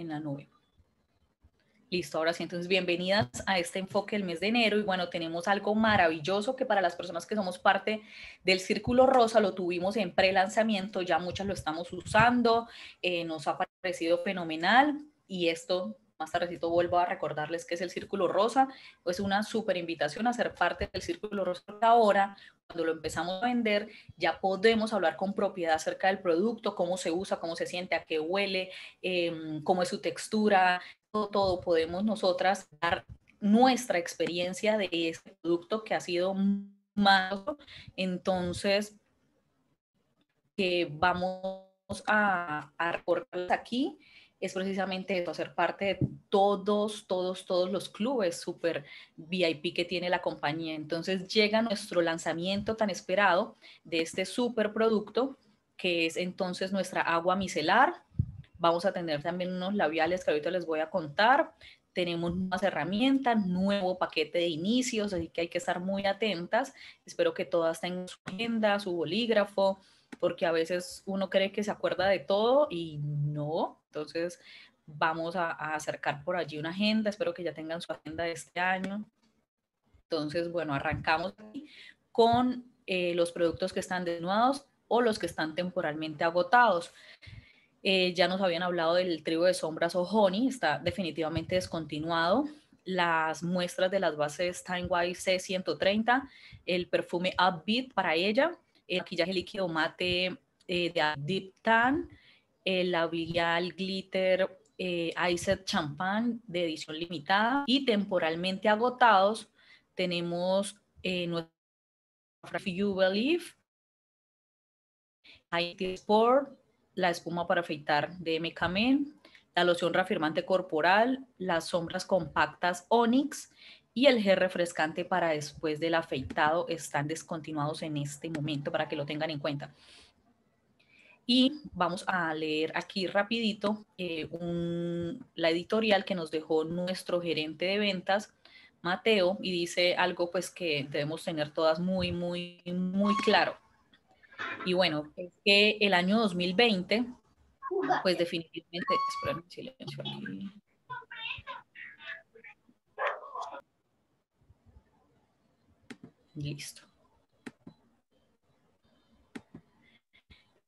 en la nube. Listo, ahora sí, entonces bienvenidas a este enfoque del mes de enero y bueno, tenemos algo maravilloso que para las personas que somos parte del Círculo Rosa lo tuvimos en pre-lanzamiento, ya muchas lo estamos usando, eh, nos ha parecido fenomenal y esto más tardecito vuelvo a recordarles que es el Círculo Rosa, pues una súper invitación a ser parte del Círculo Rosa ahora, cuando lo empezamos a vender, ya podemos hablar con propiedad acerca del producto, cómo se usa, cómo se siente, a qué huele, em, cómo es su textura, todo, todo podemos nosotras dar nuestra experiencia de este producto que ha sido más. Entonces, que vamos a, a recordarles aquí es precisamente eso, hacer parte de todos, todos, todos los clubes super VIP que tiene la compañía. Entonces llega nuestro lanzamiento tan esperado de este super producto, que es entonces nuestra agua micelar. Vamos a tener también unos labiales que ahorita les voy a contar. Tenemos más herramientas, nuevo paquete de inicios, así que hay que estar muy atentas. Espero que todas tengan su agenda, su bolígrafo, porque a veces uno cree que se acuerda de todo y no. Entonces, vamos a, acercar por allí una agenda. Espero que ya tengan su agenda de este año. Entonces, bueno, arrancamos con eh, los productos que están desnudados o los que están temporalmente agotados. Eh, ya nos habían hablado del trigo de sombras o honey, está definitivamente descontinuado. Las muestras de las bases Time Wise C130, el perfume Upbeat para ella, el maquillaje líquido mate eh, de Deep Tan, el labial glitter eh, Iced Champagne de edición limitada y temporalmente agotados tenemos eh, nuestra You Believe, Sport, la espuma para afeitar de MKM, la loción reafirmante corporal, las sombras compactas Onyx y el gel refrescante para después del afeitado están descontinuados en este momento para que lo tengan en cuenta. Y vamos a leer aquí rapidito eh, la editorial que nos dejó nuestro gerente de ventas, Mateo, y dice algo pues que debemos tener todas muy, muy, muy claro. Y bueno, es que el año 2020, pues definitivamente, esperen silencio aquí. Listo.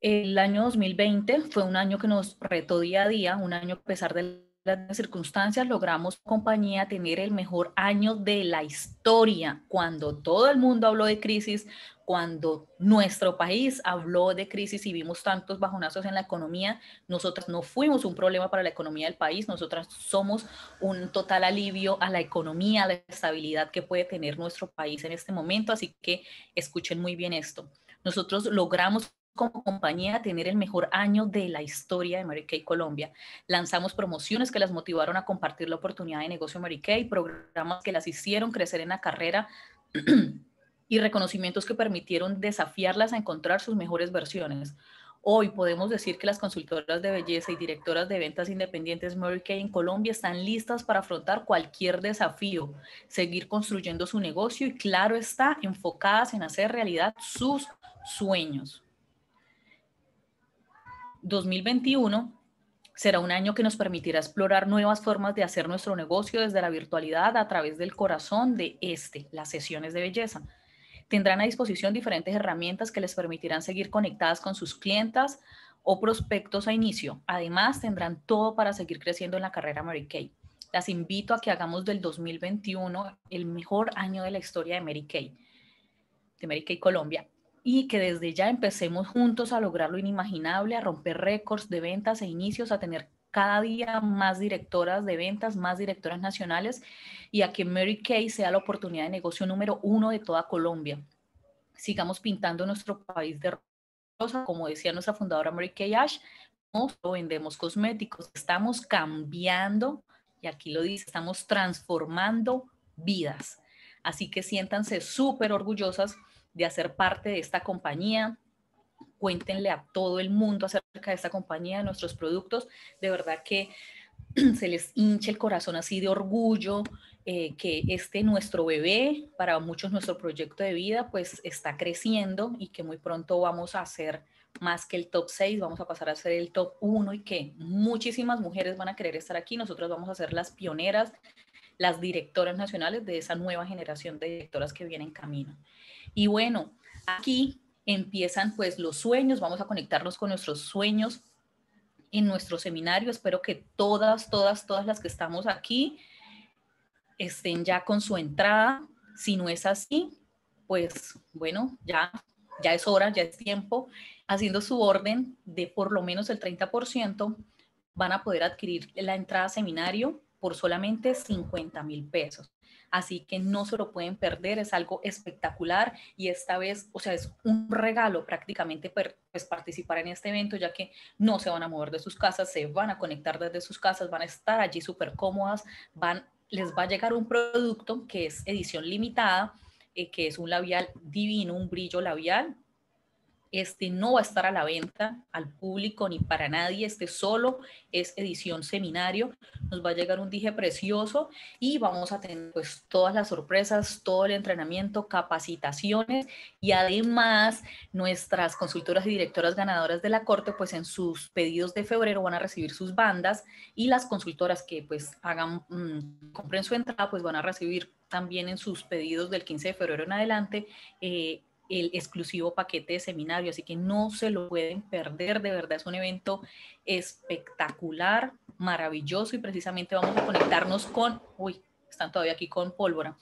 El año 2020 fue un año que nos retó día a día, un año a pesar de las circunstancias logramos compañía tener el mejor año de la historia. Cuando todo el mundo habló de crisis, cuando nuestro país habló de crisis y vimos tantos bajonazos en la economía, nosotras no fuimos un problema para la economía del país, nosotras somos un total alivio a la economía, a la estabilidad que puede tener nuestro país en este momento. Así que escuchen muy bien esto. Nosotros logramos como compañía tener el mejor año de la historia de Mary Kay Colombia. Lanzamos promociones que las motivaron a compartir la oportunidad de negocio Mary Kay, programas que las hicieron crecer en la carrera y reconocimientos que permitieron desafiarlas a encontrar sus mejores versiones. Hoy podemos decir que las consultoras de belleza y directoras de ventas independientes Mary Kay en Colombia están listas para afrontar cualquier desafío, seguir construyendo su negocio y claro está, enfocadas en hacer realidad sus sueños. 2021 será un año que nos permitirá explorar nuevas formas de hacer nuestro negocio desde la virtualidad a través del corazón de este, las sesiones de belleza. Tendrán a disposición diferentes herramientas que les permitirán seguir conectadas con sus clientas o prospectos a inicio. Además, tendrán todo para seguir creciendo en la carrera Mary Kay. Las invito a que hagamos del 2021 el mejor año de la historia de Mary Kay, de Mary Kay Colombia y que desde ya empecemos juntos a lograr lo inimaginable, a romper récords de ventas e inicios, a tener cada día más directoras de ventas, más directoras nacionales y a que Mary Kay sea la oportunidad de negocio número uno de toda Colombia. Sigamos pintando nuestro país de rosa, como decía nuestra fundadora Mary Kay Ash, no vendemos cosméticos, estamos cambiando, y aquí lo dice, estamos transformando vidas. Así que siéntanse súper orgullosas de hacer parte de esta compañía. Cuéntenle a todo el mundo acerca de esta compañía, de nuestros productos. De verdad que se les hincha el corazón así de orgullo eh, que este nuestro bebé, para muchos nuestro proyecto de vida, pues está creciendo y que muy pronto vamos a ser más que el top 6, vamos a pasar a ser el top 1 y que muchísimas mujeres van a querer estar aquí. Nosotros vamos a ser las pioneras, las directoras nacionales de esa nueva generación de directoras que viene en camino. Y bueno, aquí empiezan pues los sueños, vamos a conectarnos con nuestros sueños en nuestro seminario. Espero que todas, todas, todas las que estamos aquí estén ya con su entrada. Si no es así, pues bueno, ya, ya es hora, ya es tiempo. Haciendo su orden de por lo menos el 30%, van a poder adquirir la entrada a seminario por solamente 50 mil pesos. Así que no se lo pueden perder, es algo espectacular y esta vez, o sea, es un regalo prácticamente pues, participar en este evento, ya que no se van a mover de sus casas, se van a conectar desde sus casas, van a estar allí súper cómodas, van, les va a llegar un producto que es edición limitada, eh, que es un labial divino, un brillo labial este no va a estar a la venta al público ni para nadie, este solo es edición seminario. Nos va a llegar un dije precioso y vamos a tener pues todas las sorpresas, todo el entrenamiento, capacitaciones y además nuestras consultoras y directoras ganadoras de la corte pues en sus pedidos de febrero van a recibir sus bandas y las consultoras que pues hagan, mm, compren su entrada pues van a recibir también en sus pedidos del 15 de febrero en adelante eh, el exclusivo paquete de seminario, así que no se lo pueden perder, de verdad es un evento espectacular, maravilloso y precisamente vamos a conectarnos con, uy, están todavía aquí con pólvora,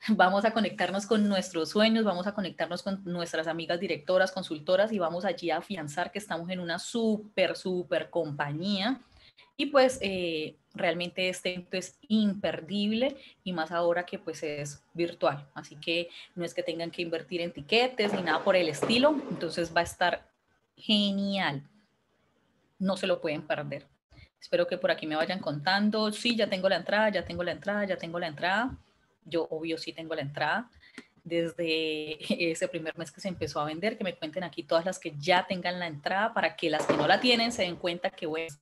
vamos a conectarnos con nuestros sueños, vamos a conectarnos con nuestras amigas directoras, consultoras y vamos allí a afianzar que estamos en una súper, súper compañía y pues eh, realmente este evento es imperdible y más ahora que pues es virtual. Así que no es que tengan que invertir en tiquetes ni nada por el estilo. Entonces va a estar genial. No se lo pueden perder. Espero que por aquí me vayan contando. Sí, ya tengo la entrada, ya tengo la entrada, ya tengo la entrada. Yo obvio sí tengo la entrada. Desde ese primer mes que se empezó a vender, que me cuenten aquí todas las que ya tengan la entrada para que las que no la tienen se den cuenta que bueno,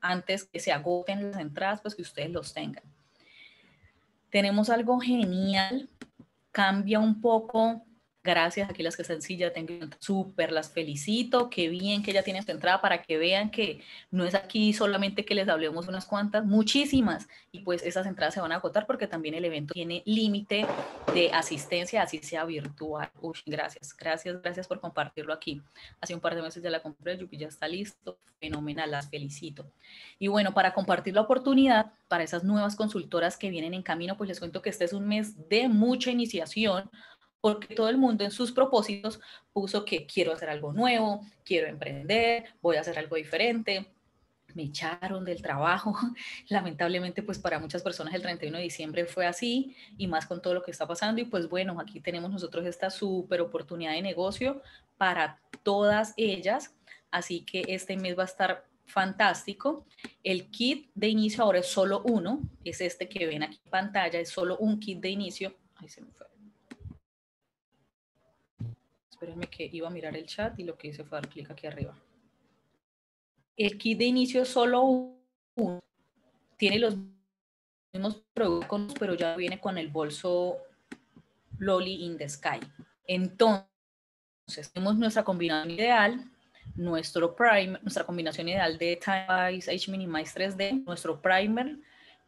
antes que se agoten las entradas, pues que ustedes los tengan. Tenemos algo genial, cambia un poco Gracias, aquí las que sencilla tengo súper, las felicito, qué bien que ya tiene esta entrada para que vean que no es aquí solamente que les hablemos unas cuantas, muchísimas, y pues esas entradas se van a agotar porque también el evento tiene límite de asistencia, así sea virtual. Gracias, gracias, gracias por compartirlo aquí. Hace un par de meses ya la compré, ya está listo, fenomenal, las felicito. Y bueno, para compartir la oportunidad para esas nuevas consultoras que vienen en camino, pues les cuento que este es un mes de mucha iniciación, porque todo el mundo en sus propósitos puso que quiero hacer algo nuevo, quiero emprender, voy a hacer algo diferente. Me echaron del trabajo. Lamentablemente, pues para muchas personas el 31 de diciembre fue así y más con todo lo que está pasando. Y pues bueno, aquí tenemos nosotros esta súper oportunidad de negocio para todas ellas. Así que este mes va a estar fantástico. El kit de inicio ahora es solo uno, es este que ven aquí en pantalla, es solo un kit de inicio. Ahí se me fue. Espérenme que iba a mirar el chat y lo que hice fue dar clic aquí arriba. El kit de inicio es solo uno. Tiene los mismos productos, pero ya viene con el bolso Loli in the Sky. Entonces, tenemos nuestra combinación ideal, nuestro primer, nuestra combinación ideal de Time Ice H Minimize 3D, nuestro primer,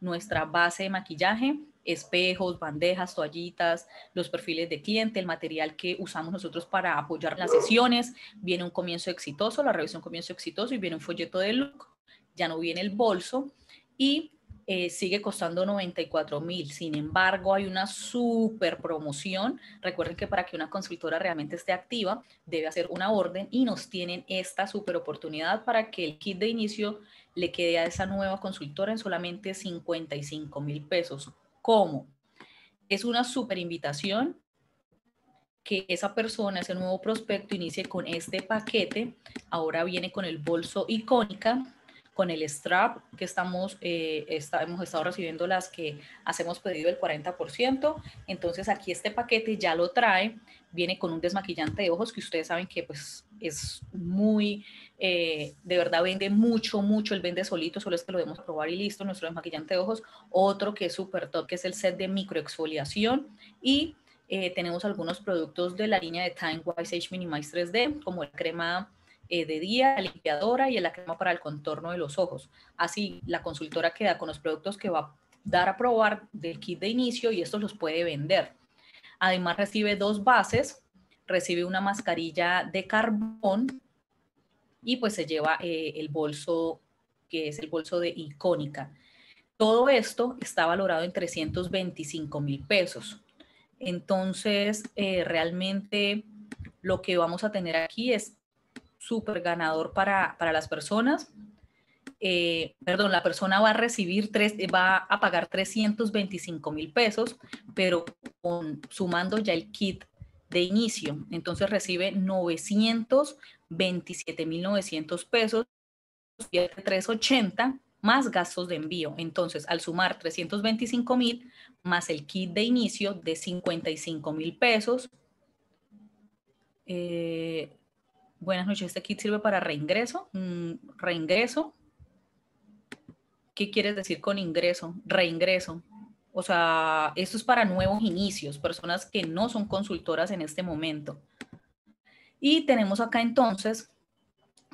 nuestra base de maquillaje, espejos, bandejas, toallitas, los perfiles de cliente, el material que usamos nosotros para apoyar las sesiones. Viene un comienzo exitoso, la revisión comienzo exitoso y viene un folleto de look. Ya no viene el bolso y eh, sigue costando 94 mil. Sin embargo, hay una super promoción. Recuerden que para que una consultora realmente esté activa, debe hacer una orden y nos tienen esta super oportunidad para que el kit de inicio le quede a esa nueva consultora en solamente 55 mil pesos ¿Cómo? Es una super invitación que esa persona, ese nuevo prospecto, inicie con este paquete. Ahora viene con el bolso icónica, con el strap que estamos, eh, hemos estado recibiendo las que hacemos pedido el 40%. Entonces aquí este paquete ya lo trae, viene con un desmaquillante de ojos que ustedes saben que pues es muy eh, de verdad vende mucho, mucho, el vende solito, solo es que lo debemos probar y listo, nuestro desmaquillante de ojos. Otro que es súper top, que es el set de microexfoliación y eh, tenemos algunos productos de la línea de Time Wise Age Minimize 3D, como el crema eh, de día, la limpiadora y la crema para el contorno de los ojos. Así, la consultora queda con los productos que va a dar a probar del kit de inicio y estos los puede vender. Además, recibe dos bases, recibe una mascarilla de carbón y pues se lleva eh, el bolso, que es el bolso de icónica. Todo esto está valorado en 325 mil pesos. Entonces, eh, realmente lo que vamos a tener aquí es súper ganador para, las personas. Eh, perdón, la persona va a recibir, tres, va a pagar 325 mil pesos, pero sumando ya el kit de inicio. Entonces recibe 927 mil 900 pesos, 380 más gastos de envío. Entonces, al sumar 325 mil más el kit de inicio de 55 mil pesos, eh, buenas noches, este kit sirve para reingreso. Mm, reingreso. ¿Qué quieres decir con ingreso? Reingreso. O sea, esto es para nuevos inicios, personas que no son consultoras en este momento. Y tenemos acá entonces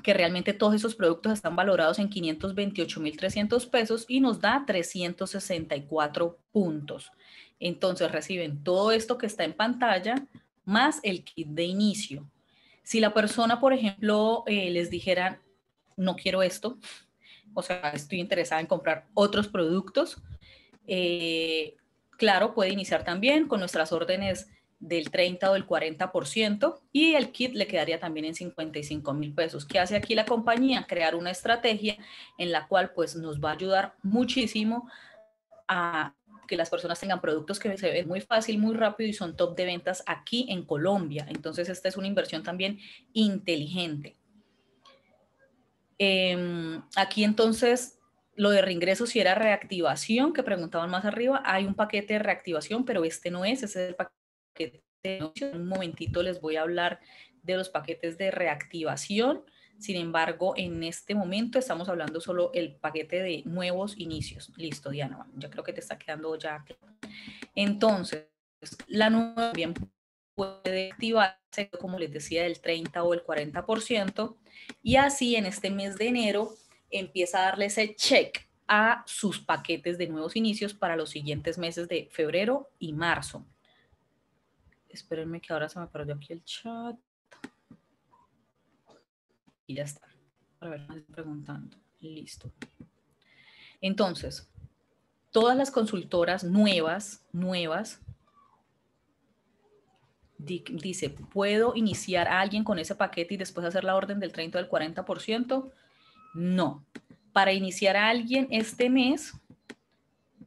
que realmente todos esos productos están valorados en 528.300 pesos y nos da 364 puntos. Entonces reciben todo esto que está en pantalla más el kit de inicio. Si la persona, por ejemplo, eh, les dijera, no quiero esto, o sea, estoy interesada en comprar otros productos, eh, claro, puede iniciar también con nuestras órdenes del 30 o del 40% y el kit le quedaría también en 55 mil pesos. ¿Qué hace aquí la compañía? Crear una estrategia en la cual pues nos va a ayudar muchísimo a que las personas tengan productos que se ven muy fácil, muy rápido y son top de ventas aquí en Colombia. Entonces esta es una inversión también inteligente. Em, aquí entonces lo de reingreso si era reactivación, que preguntaban más arriba, hay un paquete de reactivación, pero este no es, ese es el paquete en un momentito les voy a hablar de los paquetes de reactivación. Sin embargo, en este momento estamos hablando solo el paquete de nuevos inicios. Listo, Diana, ya creo que te está quedando ya. Entonces, la nueva bien puede activarse, como les decía, del 30 o el 40%, y así en este mes de enero empieza a darle ese check a sus paquetes de nuevos inicios para los siguientes meses de febrero y marzo. Espérenme que ahora se me perdió aquí el chat. Y ya está. Para ver, me preguntando. Listo. Entonces, todas las consultoras nuevas, nuevas, dice, ¿puedo iniciar a alguien con ese paquete y después hacer la orden del 30 o del 40%? No. Para iniciar a alguien este mes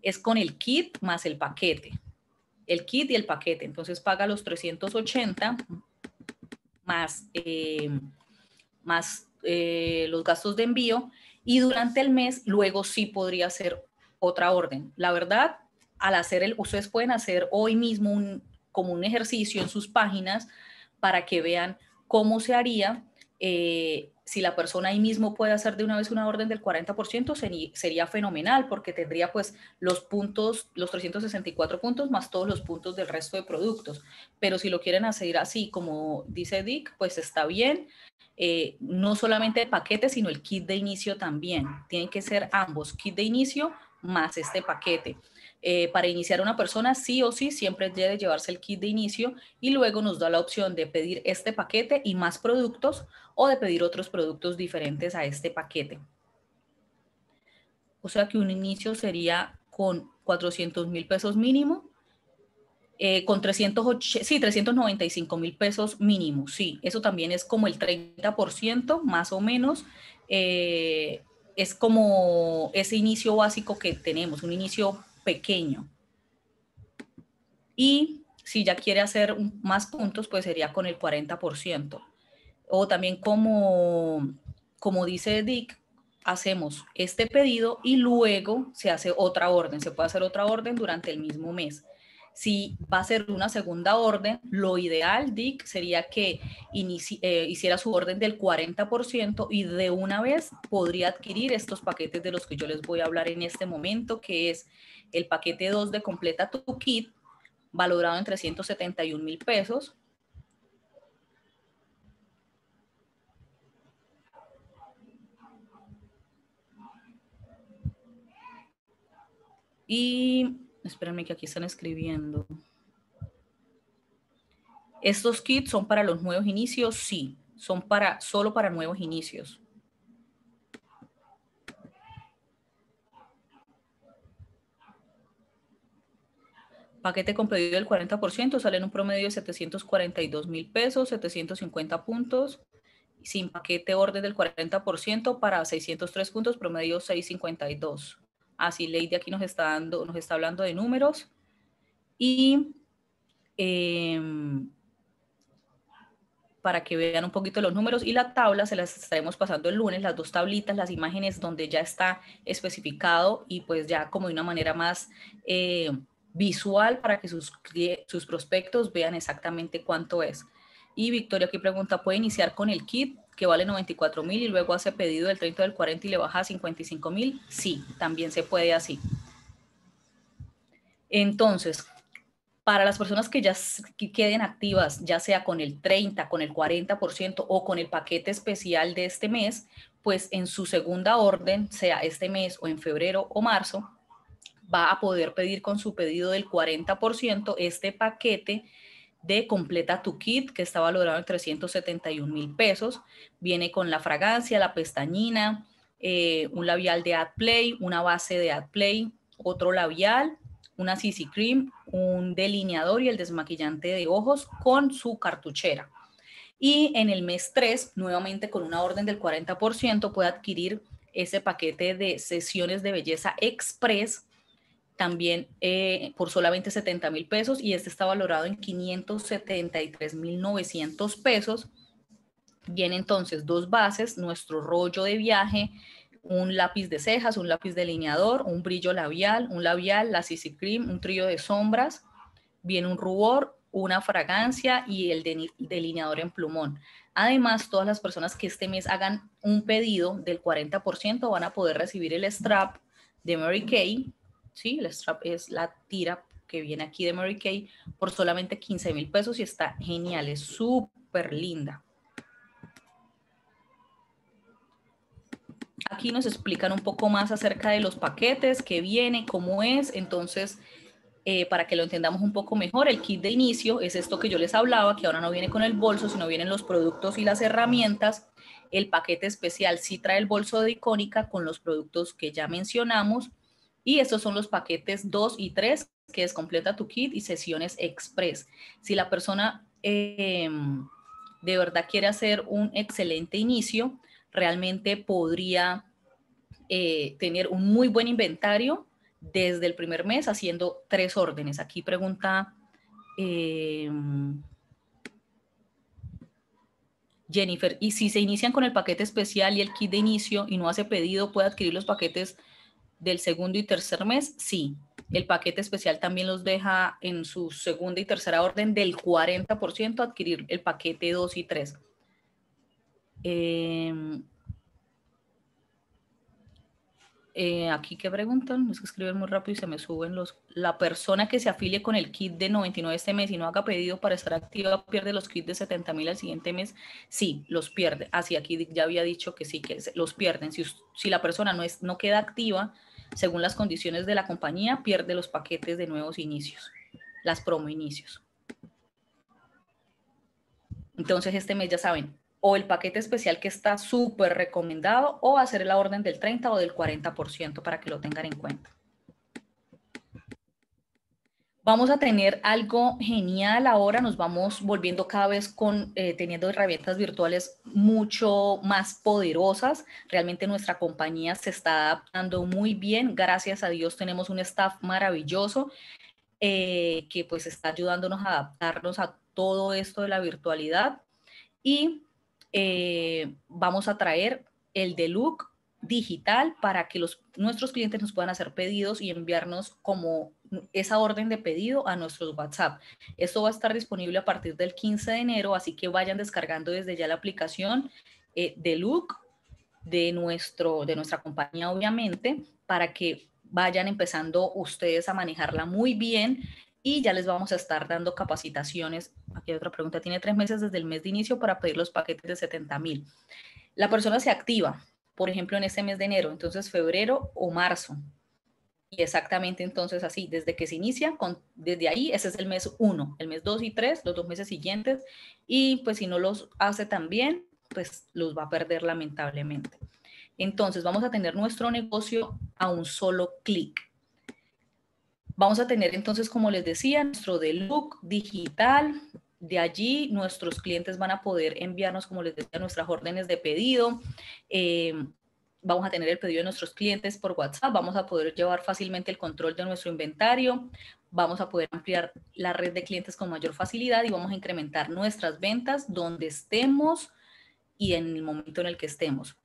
es con el kit más el paquete el kit y el paquete. Entonces paga los 380 más, eh, más eh, los gastos de envío y durante el mes luego sí podría hacer otra orden. La verdad, al hacer el, ustedes pueden hacer hoy mismo un, como un ejercicio en sus páginas para que vean cómo se haría eh, si la persona ahí mismo puede hacer de una vez una orden del 40%, sería, fenomenal porque tendría pues los puntos, los 364 puntos más todos los puntos del resto de productos. Pero si lo quieren hacer así, como dice Dick, pues está bien. Eh, no solamente el paquete, sino el kit de inicio también. Tienen que ser ambos, kit de inicio más este paquete. Eh, para iniciar una persona, sí o sí, siempre debe llevarse el kit de inicio y luego nos da la opción de pedir este paquete y más productos o de pedir otros productos diferentes a este paquete. O sea que un inicio sería con 400 mil pesos mínimo, eh, con 308, sí, 395 mil pesos mínimo, sí, eso también es como el 30% más o menos. Eh, es como ese inicio básico que tenemos, un inicio pequeño. Y si ya quiere hacer más puntos, pues sería con el 40%. O también como, como dice Dick, hacemos este pedido y luego se hace otra orden. Se puede hacer otra orden durante el mismo mes. Si va a ser una segunda orden, lo ideal, Dick, sería que eh, hiciera su orden del 40% y de una vez podría adquirir estos paquetes de los que yo les voy a hablar en este momento, que es el paquete 2 de Completa tu Kit valorado en 371 mil pesos. Y espérenme que aquí están escribiendo. ¿Estos kits son para los nuevos inicios? Sí, son para, solo para nuevos inicios. Paquete con del 40% sale en un promedio de 742 mil pesos, 750 puntos. Sin paquete orden del 40% para 603 puntos, promedio 652. Así Lady aquí nos está, dando, nos está hablando de números. Y em, para que vean un poquito los números y la tabla se las estaremos pasando el lunes, las dos tablitas, las imágenes donde ya está especificado y pues ya como de una manera más eh, visual para que sus, sus prospectos vean exactamente cuánto es. Y Victoria aquí pregunta, ¿puede iniciar con el kit? Que vale 94 mil y luego hace pedido del 30 del 40 y le baja a 55 mil, sí, también se puede así. Entonces, para las personas que ya queden activas, ya sea con el 30, con el 40% o con el paquete especial de este mes, pues en su segunda orden, sea este mes o en febrero o marzo, va a poder pedir con su pedido del 40% este paquete de Completa tu Kit, que está valorado en 371 mil pesos. Viene con la fragancia, la pestañina, eh, un labial de AdPlay, una base de AdPlay, otro labial, una CC Cream, un delineador y el desmaquillante de ojos con su cartuchera. Y en el mes 3, nuevamente con una orden del 40%, puede adquirir ese paquete de sesiones de belleza express también eh, por solamente 70 mil pesos y este está valorado en 573 mil 900 pesos. Viene entonces dos bases, nuestro rollo de viaje, un lápiz de cejas, un lápiz delineador, un brillo labial, un labial, la CC Cream, un trío de sombras, viene un rubor, una fragancia y el delineador en plumón. Además, todas las personas que este mes hagan un pedido del 40% van a poder recibir el strap de Mary Kay ¿sí? El strap es la tira que viene aquí de Mary Kay por solamente 15 mil pesos y está genial, es súper linda. Aquí nos explican un poco más acerca de los paquetes, qué viene, cómo es. Entonces, eh, para que lo entendamos un poco mejor, el kit de inicio es esto que yo les hablaba, que ahora no viene con el bolso, sino vienen los productos y las herramientas. El paquete especial sí trae el bolso de icónica con los productos que ya mencionamos y estos son los paquetes 2 y 3, que es completa tu kit y sesiones express. Si la persona em, de verdad quiere hacer un excelente inicio, realmente podría eh, tener un muy buen inventario desde el primer mes haciendo tres órdenes. Aquí pregunta em, Jennifer, ¿y si se inician con el paquete especial y el kit de inicio y no hace pedido, puede adquirir los paquetes del segundo y tercer mes, sí. El paquete especial también los deja en su segunda y tercera orden del 40% adquirir el paquete 2 y 3. Em, eh, aquí que preguntan, es que escriben muy rápido y se me suben los... La persona que se afilie con el kit de 99 este mes y no haga pedido para estar activa, pierde los kits de 70 mil al siguiente mes. Sí, los pierde. Así aquí ya había dicho que sí, que los pierden. Si, si la persona no, es, no queda activa, según las condiciones de la compañía, pierde los paquetes de nuevos inicios, las promo inicios. Entonces este mes ya saben, o el paquete especial que está súper recomendado o hacer la orden del 30 o del 40% para que lo tengan en cuenta. Vamos a tener algo genial ahora, nos vamos volviendo cada vez con, eh, teniendo herramientas virtuales mucho más poderosas. Realmente nuestra compañía se está adaptando muy bien. Gracias a Dios tenemos un staff maravilloso eh, que pues está ayudándonos a adaptarnos a todo esto de la virtualidad. Y eh, vamos a traer el de look digital para que los, nuestros clientes nos puedan hacer pedidos y enviarnos como esa orden de pedido a nuestros WhatsApp. Esto va a estar disponible a partir del 15 de enero, así que vayan descargando desde ya la aplicación eh, de Look de, nuestro, de nuestra compañía, obviamente, para que vayan empezando ustedes a manejarla muy bien y ya les vamos a estar dando capacitaciones. Aquí hay otra pregunta. Tiene tres meses desde el mes de inicio para pedir los paquetes de 70 mil. La persona se activa, por ejemplo, en este mes de enero, entonces febrero o marzo. Y exactamente entonces así, desde que se inicia, con, desde ahí, ese es el mes 1, el mes 2 y 3, los dos meses siguientes. Y pues si no los hace tan bien, pues los va a perder lamentablemente. Entonces vamos a tener nuestro negocio a un solo clic. Vamos a tener entonces, como les decía, nuestro de look digital. De allí nuestros clientes van a poder enviarnos, como les decía, nuestras órdenes de pedido. Eh, vamos a tener el pedido de nuestros clientes por WhatsApp. Vamos a poder llevar fácilmente el control de nuestro inventario. Vamos a poder ampliar la red de clientes con mayor facilidad y vamos a incrementar nuestras ventas donde estemos y en el momento en el que estemos.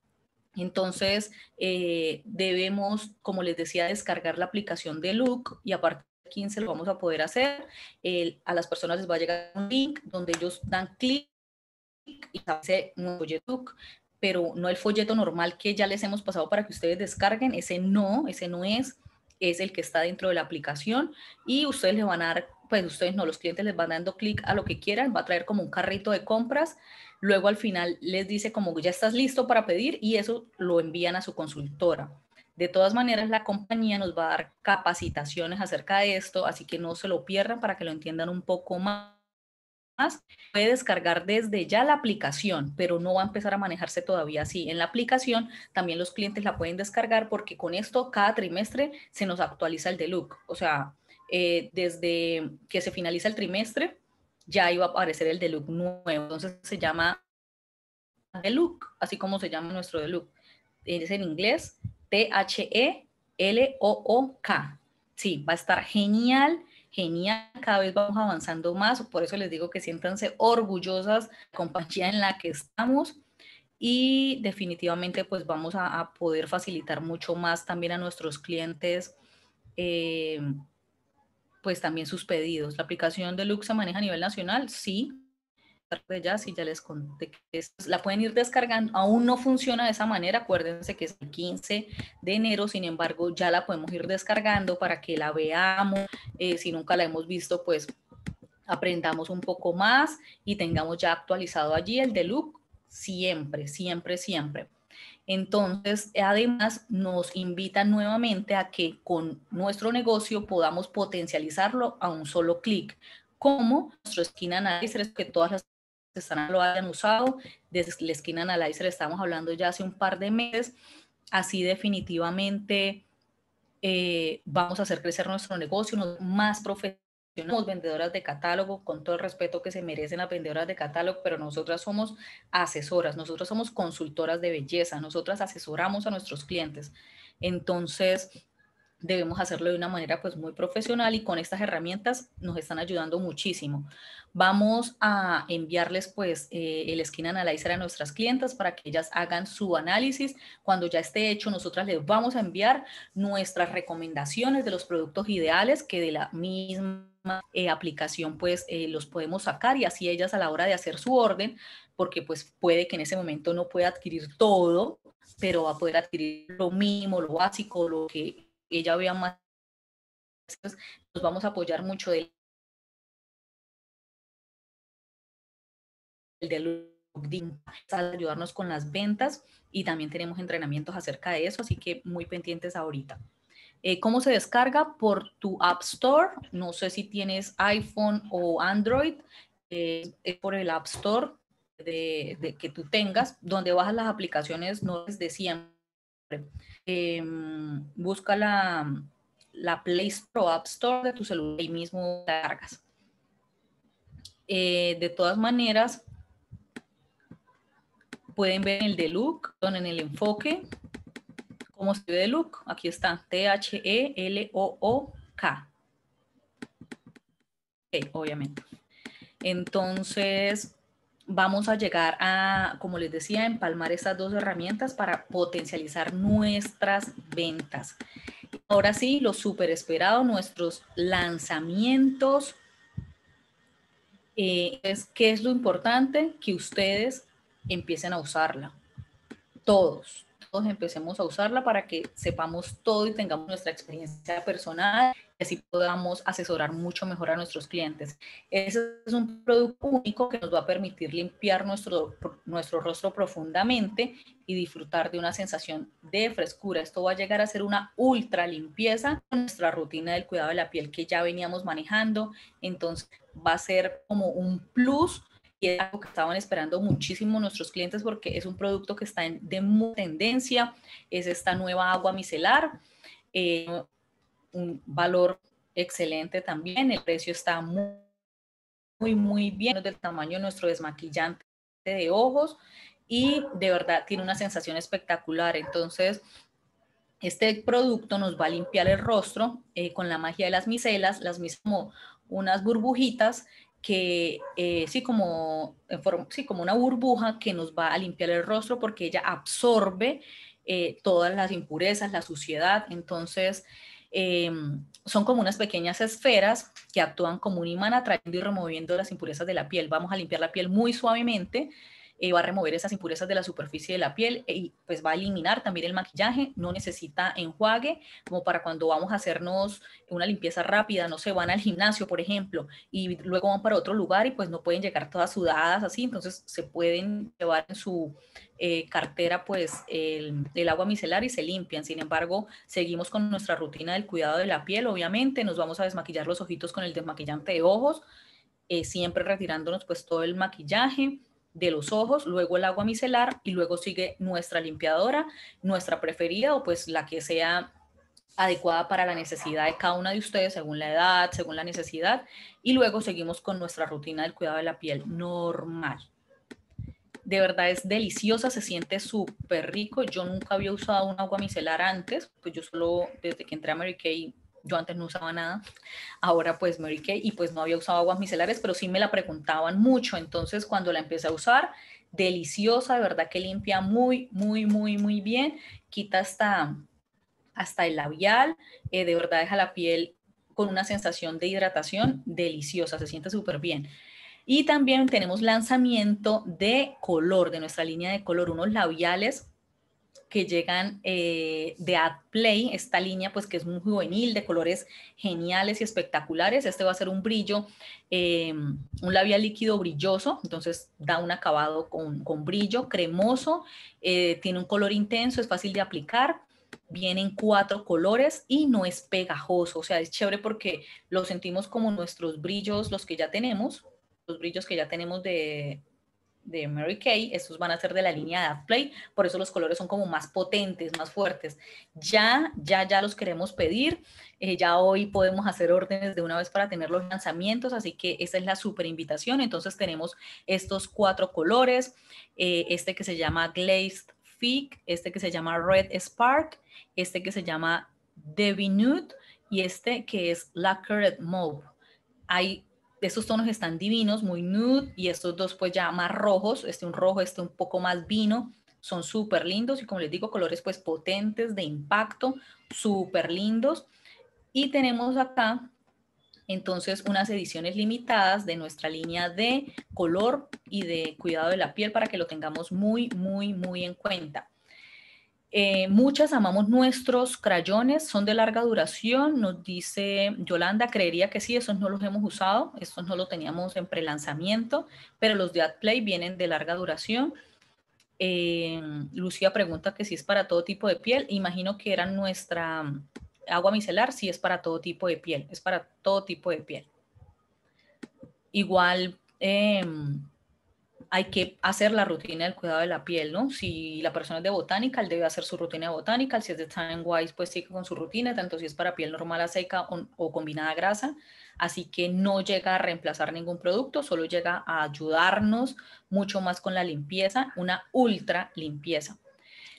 Entonces, eh, debemos, como les decía, descargar la aplicación de Look y a partir de 15 lo vamos a poder hacer. a las personas les va a llegar un link donde ellos dan clic y hace un folleto, pero no el folleto normal que ya les hemos pasado para que ustedes descarguen. Ese no, ese no es, es el que está dentro de la aplicación y ustedes le van a dar, pues ustedes no, los clientes les van dando clic a lo que quieran, va a traer como un carrito de compras Luego al final les dice como ya estás listo para pedir y eso lo envían a su consultora. De todas maneras, la compañía nos va a dar capacitaciones acerca de esto, así que no se lo pierdan para que lo entiendan un poco más. Puede descargar desde ya la aplicación, pero no va a empezar a manejarse todavía así. En la aplicación también los clientes la pueden descargar porque con esto cada trimestre se nos actualiza el de look. O sea, eh, desde que se finaliza el trimestre, ya iba a aparecer el Deluxe nuevo. Entonces se llama Deluxe, así como se llama nuestro Deluxe. Es en inglés T-H-E-L-O-O-K. Sí, va a estar genial, genial. Cada vez vamos avanzando más. Por eso les digo que siéntanse orgullosas de la compañía en la que estamos. Y definitivamente pues vamos a, poder facilitar mucho más también a nuestros clientes. Eh, pues también sus pedidos. La aplicación de Lux se maneja a nivel nacional, sí. Ya, sí, ya les conté que la pueden ir descargando. Aún no funciona de esa manera. Acuérdense que es el 15 de enero, sin embargo, ya la podemos ir descargando para que la veamos. Eh, si nunca la hemos visto, pues aprendamos un poco más y tengamos ya actualizado allí el de Look siempre, siempre, siempre. Entonces, además, nos invita nuevamente a que con nuestro negocio podamos potencializarlo a un solo clic, como nuestro Skin Analyzer, que todas las están lo hayan usado. Desde el Skin Analyzer estamos hablando ya hace un par de meses. Así definitivamente eh, vamos a hacer crecer nuestro negocio más profesional somos vendedoras de catálogo, con todo el respeto que se merecen las vendedoras de catálogo, pero nosotras somos asesoras, nosotras somos consultoras de belleza, nosotras asesoramos a nuestros clientes. Entonces, debemos hacerlo de una manera pues muy profesional y con estas herramientas nos están ayudando muchísimo. Vamos a enviarles pues eh, el Skin Analyzer a nuestras clientas para que ellas hagan su análisis. Cuando ya esté hecho, nosotras les vamos a enviar nuestras recomendaciones de los productos ideales que de la misma eh, aplicación pues eh, los podemos sacar y así ellas a la hora de hacer su orden, porque pues puede que en ese momento no pueda adquirir todo, pero va a poder adquirir lo mínimo, lo básico, lo que ella vea más. Nos vamos a apoyar mucho del de ayudarnos con las ventas y también tenemos entrenamientos acerca de eso, así que muy pendientes ahorita. Eh, ¿Cómo se descarga? Por tu App Store. No sé si tienes iPhone o Android. Eh, es por el App Store de, que tú tengas, donde bajas las aplicaciones no es de siempre. Em, busca la, la Play Store App Store de tu celular y mismo cargas. Eh, de todas maneras, pueden ver el de look, en el enfoque, ¿Cómo se ve de look? Aquí está, T-H-E-L-O-O-K. Ok, obviamente. Entonces, vamos a llegar a, como les decía, empalmar estas dos herramientas para potencializar nuestras ventas. Ahora sí, lo súper esperado, nuestros lanzamientos. Eh, es, ¿Qué es lo importante? Que ustedes empiecen a usarla. Todos, todos empecemos a usarla para que sepamos todo y tengamos nuestra experiencia personal y así podamos asesorar mucho mejor a nuestros clientes. Ese es un producto único que nos va a permitir limpiar nuestro, nuestro rostro profundamente y disfrutar de una sensación de frescura. Esto va a llegar a ser una ultra limpieza con nuestra rutina del cuidado de la piel que ya veníamos manejando. Entonces va a ser como un plus y es algo que estaban esperando muchísimo nuestros clientes porque es un producto que está en, de tendencia, es esta nueva agua micelar, eh, un valor excelente también, el precio está muy, muy, muy bien, del tamaño de nuestro desmaquillante de ojos y de verdad tiene una sensación espectacular, entonces... Este producto nos va a limpiar el rostro eh, con la magia de las micelas, las mismas unas burbujitas que eh, sí, como, sí, como una burbuja que nos va a limpiar el rostro porque ella absorbe eh, todas las impurezas, la suciedad. Entonces, em, son como unas pequeñas esferas que actúan como un imán atrayendo y removiendo las impurezas de la piel. Vamos a limpiar la piel muy suavemente eh, va a remover esas impurezas de la superficie de la piel y pues va a eliminar también el maquillaje, no necesita enjuague, como para cuando vamos a hacernos una limpieza rápida, no se van al gimnasio, por ejemplo, y luego van para otro lugar y pues no pueden llegar todas sudadas así, entonces se pueden llevar en su eh, cartera pues el, el, agua micelar y se limpian. Sin embargo, seguimos con nuestra rutina del cuidado de la piel, obviamente, nos vamos a desmaquillar los ojitos con el desmaquillante de ojos, eh, siempre retirándonos pues todo el maquillaje de los ojos, luego el agua micelar y luego sigue nuestra limpiadora, nuestra preferida o pues la que sea adecuada para la necesidad de cada una de ustedes, según la edad, según la necesidad, y luego seguimos con nuestra rutina del cuidado de la piel normal. De verdad es deliciosa, se siente súper rico. Yo nunca había usado un agua micelar antes, pues yo solo desde que entré a Mary Kay yo antes no usaba nada, ahora pues Mary Kay y pues no había usado aguas micelares, pero sí me la preguntaban mucho, entonces cuando la empecé a usar, deliciosa, de verdad que limpia muy, muy, muy, muy bien, quita hasta, hasta el labial, eh, de verdad deja la piel con una sensación de hidratación deliciosa, se siente súper bien. Y también tenemos lanzamiento de color, de nuestra línea de color, unos labiales que llegan eh, de AdPlay, esta línea pues que es muy juvenil, de colores geniales y espectaculares. Este va a ser un brillo, eh, un labial líquido brilloso, entonces da un acabado con, brillo, cremoso, eh, tiene un color intenso, es fácil de aplicar. Vienen cuatro colores y no es pegajoso, o sea, es chévere porque lo sentimos como nuestros brillos, los que ya tenemos, los brillos que ya tenemos de, de Mary Kay, estos van a ser de la línea de Play, por eso los colores son como más potentes, más fuertes. Ya, ya, ya los queremos pedir, eh, ya hoy podemos hacer órdenes de una vez para tener los lanzamientos, así que esa es la super invitación. Entonces tenemos estos cuatro colores, eh, este que se llama Glazed Fig, este que se llama Red Spark, este que se llama Debbie Nude y este que es Lacquered Mauve. Hay estos tonos están divinos, muy nude, y estos dos pues ya más rojos, este un rojo, este un poco más vino, son súper lindos y como les digo, colores pues potentes, de impacto, súper lindos. Y tenemos acá entonces unas ediciones limitadas de nuestra línea de color y de cuidado de la piel para que lo tengamos muy, muy, muy en cuenta. Eh, muchas amamos nuestros crayones, son de larga duración, nos dice Yolanda, creería que sí, esos no los hemos usado, estos no los teníamos en prelanzamiento, pero los de AdPlay vienen de larga duración. Eh, Lucía pregunta que si es para todo tipo de piel, imagino que era nuestra agua micelar, sí es para todo tipo de piel, es para todo tipo de piel. Igual, em, hay que hacer la rutina del cuidado de la piel, ¿no? Si la persona es de botánica, él debe hacer su rutina botánica, si es de Tan Wise, pues sigue con su rutina, tanto si es para piel normal a seca o, o, combinada grasa, así que no llega a reemplazar ningún producto, solo llega a ayudarnos mucho más con la limpieza, una ultra limpieza.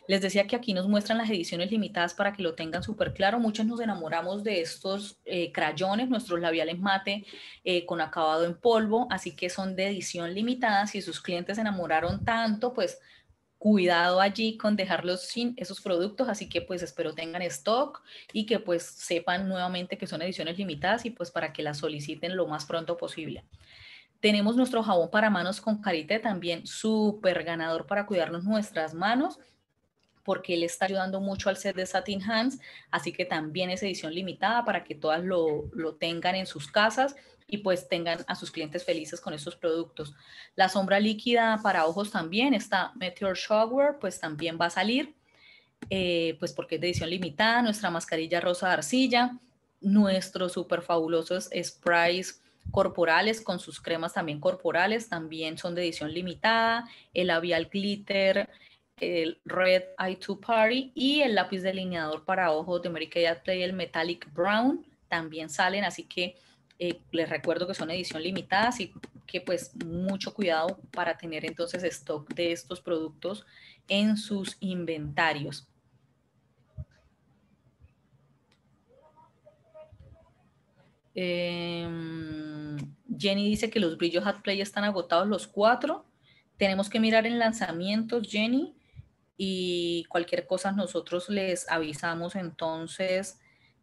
Les decía que aquí nos muestran las ediciones limitadas para que lo tengan súper claro. Muchos nos enamoramos de estos eh, crayones, nuestros labiales mate eh, con acabado en polvo, así que son de edición limitada. Si sus clientes se enamoraron tanto, pues cuidado allí con dejarlos sin esos productos, así que pues espero tengan stock y que pues sepan nuevamente que son ediciones limitadas y pues para que las soliciten lo más pronto posible. Tenemos nuestro jabón para manos con carite también súper ganador para cuidarnos nuestras manos porque él está ayudando mucho al set de Satin Hands, así que también es edición limitada para que todas lo, lo tengan en sus casas y pues tengan a sus clientes felices con estos productos. La sombra líquida para ojos también, está Meteor Shower, pues también va a salir, eh, pues porque es de edición limitada, nuestra mascarilla rosa de arcilla, nuestros súper fabulosos sprays corporales con sus cremas también corporales, también son de edición limitada, el labial glitter, el Red Eye 2 Party y el lápiz delineador para ojos de Mary Kay Play, el Metallic Brown, también salen, así que eh, les recuerdo que son edición limitada, así que pues mucho cuidado para tener entonces stock de estos productos en sus inventarios. Em, Jenny dice que los brillos Hat Play están agotados los cuatro. Tenemos que mirar en lanzamientos, Jenny, y cualquier cosa nosotros les avisamos entonces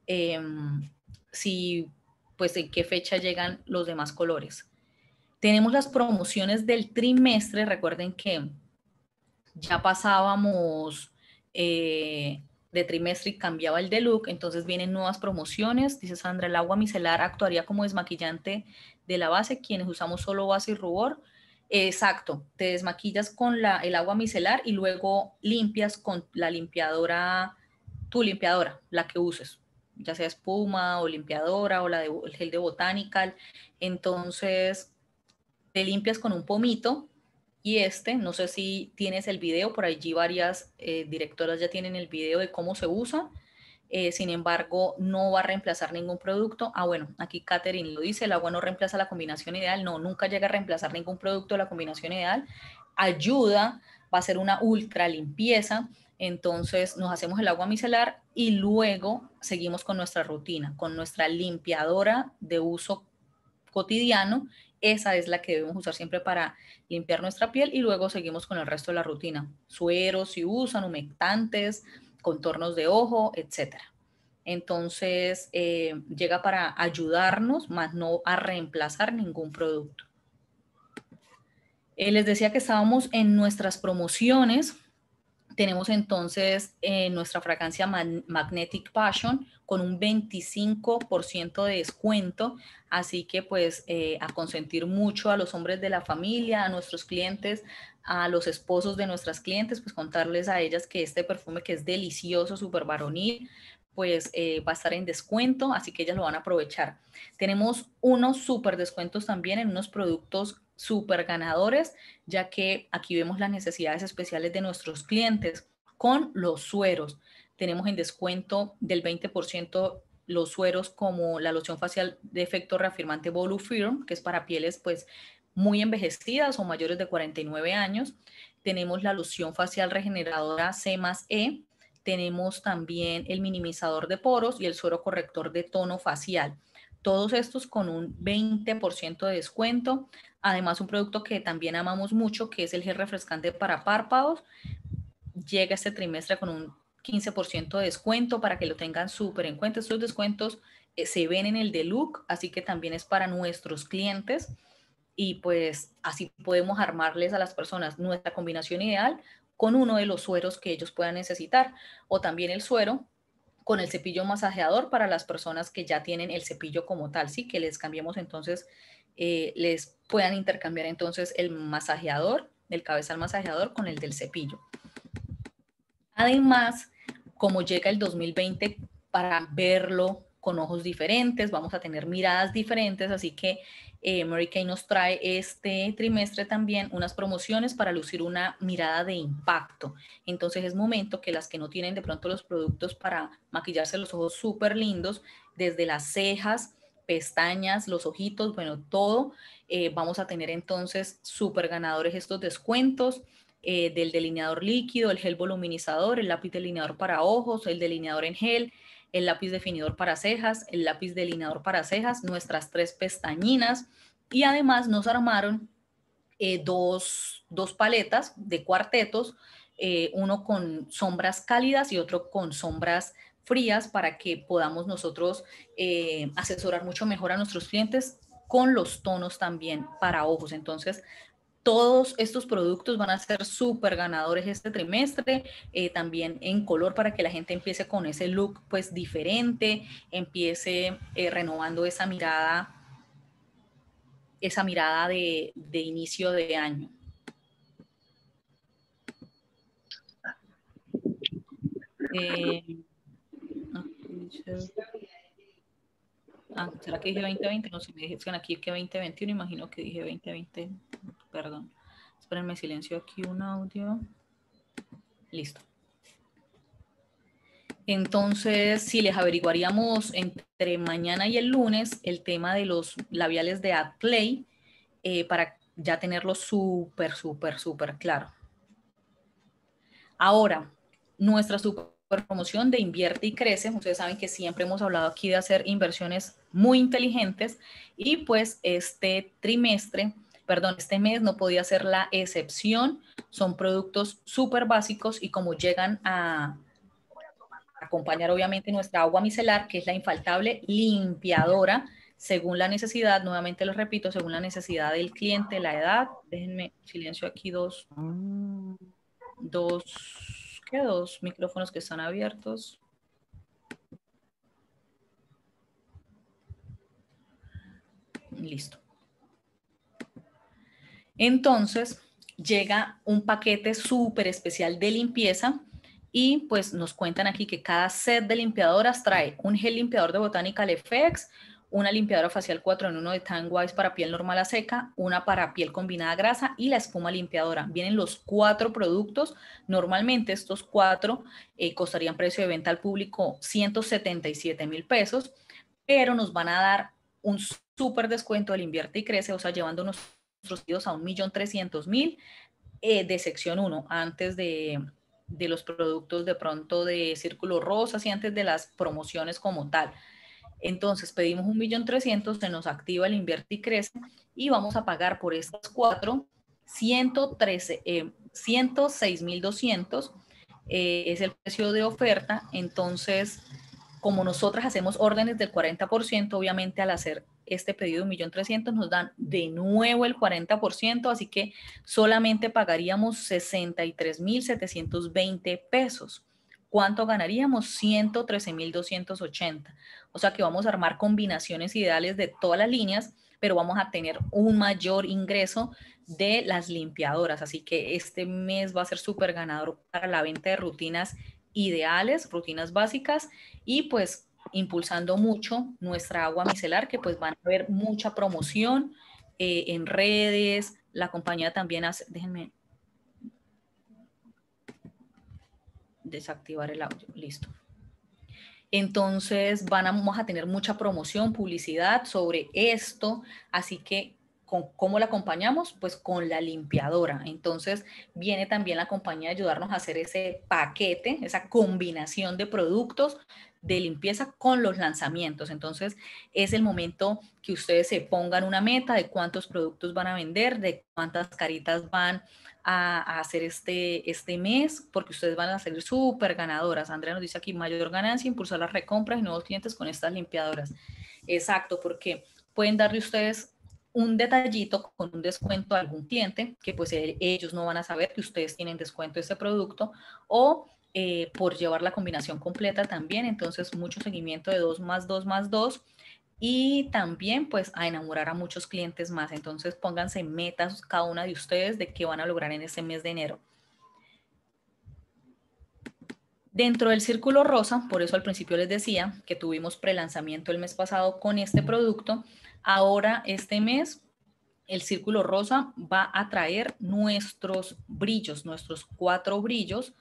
em, si pues en qué fecha llegan los demás colores. Tenemos las promociones del trimestre, recuerden que ya pasábamos eh, de trimestre y cambiaba el de look, entonces vienen nuevas promociones. Dice Sandra, el agua micelar actuaría como desmaquillante de la base, quienes usamos solo base y rubor. Exacto, te desmaquillas con la, el agua micelar y luego limpias con la limpiadora, tu limpiadora, la que uses ya sea espuma o limpiadora o la de, el gel de botanical. Entonces, te limpias con un pomito y este, no sé si tienes el video, por allí varias eh, directoras ya tienen el video de cómo se usa. Eh, sin embargo, no va a reemplazar ningún producto. Ah, bueno, aquí Katherine lo dice, el agua no reemplaza la combinación ideal. No, nunca llega a reemplazar ningún producto la combinación ideal. Ayuda, va a ser una ultra limpieza entonces nos hacemos el agua micelar y luego seguimos con nuestra rutina, con nuestra limpiadora de uso cotidiano. Esa es la que debemos usar siempre para limpiar nuestra piel y luego seguimos con el resto de la rutina. Sueros si usan, humectantes, contornos de ojo, etc. Entonces eh, llega para ayudarnos, más no a reemplazar ningún producto. Eh, les decía que estábamos en nuestras promociones tenemos entonces eh, nuestra fragancia Magnetic Passion con un 25% de descuento, así que pues eh, a consentir mucho a los hombres de la familia, a nuestros clientes, a los esposos de nuestras clientes, pues contarles a ellas que este perfume que es delicioso, súper varonil, pues eh, va a estar en descuento, así que ellas lo van a aprovechar. Tenemos unos súper descuentos también en unos productos súper ganadores, ya que aquí vemos las necesidades especiales de nuestros clientes con los sueros. Tenemos en descuento del 20% los sueros como la loción facial de efecto reafirmante Firm, que es para pieles pues muy envejecidas o mayores de 49 años. Tenemos la loción facial regeneradora C más E. Tenemos también el minimizador de poros y el suero corrector de tono facial. Todos estos con un 20% de descuento. Además, un producto que también amamos mucho, que es el gel refrescante para párpados, llega este trimestre con un 15% de descuento para que lo tengan súper en cuenta. Estos descuentos eh, se ven en el de look, así que también es para nuestros clientes. Y pues así podemos armarles a las personas nuestra combinación ideal con uno de los sueros que ellos puedan necesitar. O también el suero con el cepillo masajeador para las personas que ya tienen el cepillo como tal, sí, que les cambiemos entonces eh, les puedan intercambiar entonces el masajeador, el cabezal masajeador con el del cepillo. Además, como llega el 2020 para verlo con ojos diferentes, vamos a tener miradas diferentes, así que eh, Mary Kay nos trae este trimestre también unas promociones para lucir una mirada de impacto. Entonces es momento que las que no tienen de pronto los productos para maquillarse los ojos súper lindos, desde las cejas, pestañas, los ojitos, bueno, todo. Eh, vamos a tener entonces súper ganadores estos descuentos eh, del delineador líquido, el gel voluminizador, el lápiz delineador para ojos, el delineador en gel, el lápiz definidor para cejas, el lápiz delineador para cejas, nuestras tres pestañinas y además nos armaron eh, dos, dos, paletas de cuartetos, uno con sombras cálidas y otro con sombras frías para que podamos nosotros eh, asesorar mucho mejor a nuestros clientes con los tonos también para ojos. Entonces, todos estos productos van a ser súper ganadores este trimestre, eh, también en color para que la gente empiece con ese look pues diferente, empiece eh, renovando esa mirada, esa mirada de, inicio de año. Eh, ah, ¿será que dije 2020? No sé, me dijeron aquí que 2021, imagino que dije 2020 perdón. Espérenme, silencio aquí un audio. Listo. Entonces, si les averiguaríamos entre mañana y el lunes el tema de los labiales de AdPlay eh, para ya tenerlo súper, súper, súper claro. Ahora, nuestra super promoción de Invierte y Crece. Ustedes saben que siempre hemos hablado aquí de hacer inversiones muy inteligentes y pues este trimestre perdón, este mes no podía ser la excepción. Son productos súper básicos y como llegan a acompañar obviamente nuestra agua micelar, que es la infaltable limpiadora, según la necesidad, nuevamente lo repito, según la necesidad del cliente, la edad. Déjenme silencio aquí dos, dos, ¿qué? Dos micrófonos que están abiertos. Listo. Entonces, llega un paquete súper especial de limpieza y pues nos cuentan aquí que cada set de limpiadoras trae un gel limpiador de Botanical Effects, una limpiadora facial 4 en 1 de Time para piel normal a seca, una para piel combinada grasa y la espuma limpiadora. Vienen los cuatro productos. Normalmente estos cuatro eh, costarían precio de venta al público 177 mil pesos, pero nos van a dar un súper descuento del invierte y crece, o sea, llevándonos nuestros a 1.300.000 eh, de sección 1, antes de, de los productos de pronto de Círculo Rosa y antes de las promociones como tal. Entonces pedimos 1.300.000, se nos activa el invierte y crece y vamos a pagar por estas cuatro 113, eh, 106.200 eh, es el precio de oferta. Entonces, como nosotras hacemos órdenes del 40%, obviamente al hacer este pedido de 1.300.000 nos dan de nuevo el 40%, así que solamente pagaríamos 63.720 pesos. ¿Cuánto ganaríamos? 113.280. O sea que vamos a armar combinaciones ideales de todas las líneas, pero vamos a tener un mayor ingreso de las limpiadoras. Así que este mes va a ser súper ganador para la venta de rutinas ideales, rutinas básicas y pues impulsando mucho nuestra agua micelar, que pues van a ver mucha promoción eh, en redes, la compañía también hace, déjenme desactivar el audio, listo. Entonces van a, vamos a tener mucha promoción, publicidad sobre esto, así que ¿Cómo la acompañamos? Pues con la limpiadora. Entonces viene también la compañía a ayudarnos a hacer ese paquete, esa combinación de productos de limpieza con los lanzamientos. Entonces es el momento que ustedes se pongan una meta de cuántos productos van a vender, de cuántas caritas van a, hacer este, este mes, porque ustedes van a salir súper ganadoras. Andrea nos dice aquí, mayor ganancia, impulsar las recompras y nuevos clientes con estas limpiadoras. Exacto, porque pueden darle ustedes un detallito con un descuento a algún cliente, que pues eh, ellos no van a saber que ustedes tienen descuento de ese producto, o eh, por llevar la combinación completa también, entonces mucho seguimiento de 2 más 2 más 2 y también pues a enamorar a muchos clientes más, entonces pónganse metas cada una de ustedes de qué van a lograr en este mes de enero. Dentro del círculo rosa, por eso al principio les decía que tuvimos prelanzamiento el mes pasado con este producto, Ahora, este mes, el círculo rosa va a traer nuestros brillos, nuestros cuatro brillos.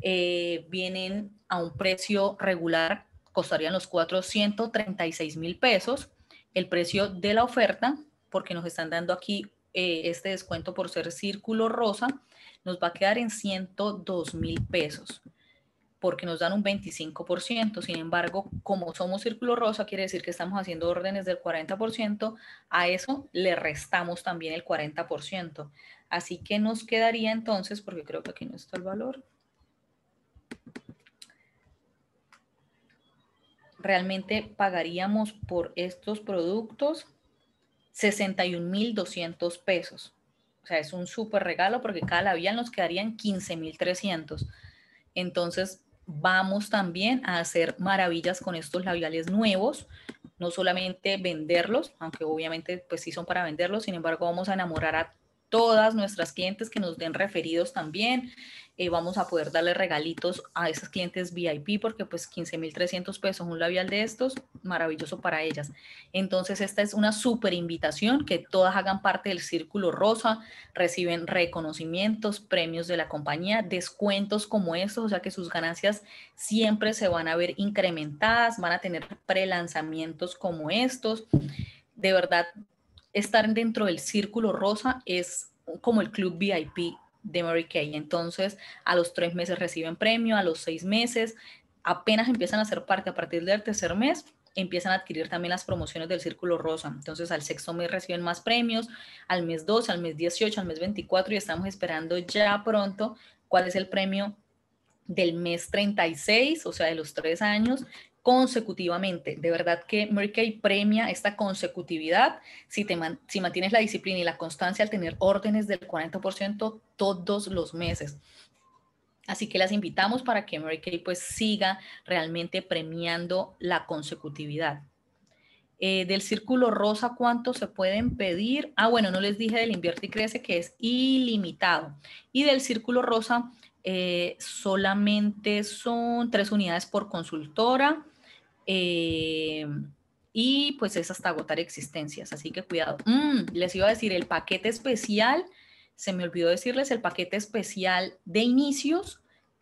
Eh, vienen a un precio regular, costarían los 436 mil pesos. El precio de la oferta, porque nos están dando aquí eh, este descuento por ser círculo rosa, nos va a quedar en 102 mil pesos porque nos dan un 25%. Sin embargo, como somos círculo rosa, quiere decir que estamos haciendo órdenes del 40%, a eso le restamos también el 40%. Así que nos quedaría entonces, porque creo que aquí no está el valor. Realmente pagaríamos por estos productos 61.200 pesos. O sea, es un súper regalo porque cada labial nos quedarían 15.300. Entonces, vamos también a hacer maravillas con estos labiales nuevos, no solamente venderlos, aunque obviamente pues sí son para venderlos, sin embargo vamos a enamorar a todas nuestras clientes que nos den referidos también. Eh, vamos a poder darle regalitos a esos clientes VIP porque pues 15.300 pesos un labial de estos, maravilloso para ellas. Entonces esta es una súper invitación que todas hagan parte del Círculo Rosa, reciben reconocimientos, premios de la compañía, descuentos como estos, o sea que sus ganancias siempre se van a ver incrementadas, van a tener prelanzamientos como estos. De verdad, estar dentro del círculo rosa es como el club VIP de Mary Kay. Entonces, a los tres meses reciben premio, a los seis meses apenas empiezan a ser parte a partir del tercer mes empiezan a adquirir también las promociones del Círculo Rosa. Entonces, al sexto mes reciben más premios, al mes 12, al mes 18, al mes 24 y estamos esperando ya pronto cuál es el premio del mes 36, o sea, de los tres años, consecutivamente. De verdad que Mary Kay premia esta consecutividad si, te si mantienes la disciplina y la constancia al tener órdenes del 40% todos los meses. Así que las invitamos para que Mary Kay pues siga realmente premiando la consecutividad. Eh, del círculo rosa, ¿cuánto se pueden pedir? Ah, bueno, no les dije del invierte y crece que es ilimitado. Y del círculo rosa eh, solamente son tres unidades por consultora. Eh, y pues es hasta agotar existencias, así que cuidado. Mm, les iba a decir, el paquete especial, se me olvidó decirles, el paquete especial de inicios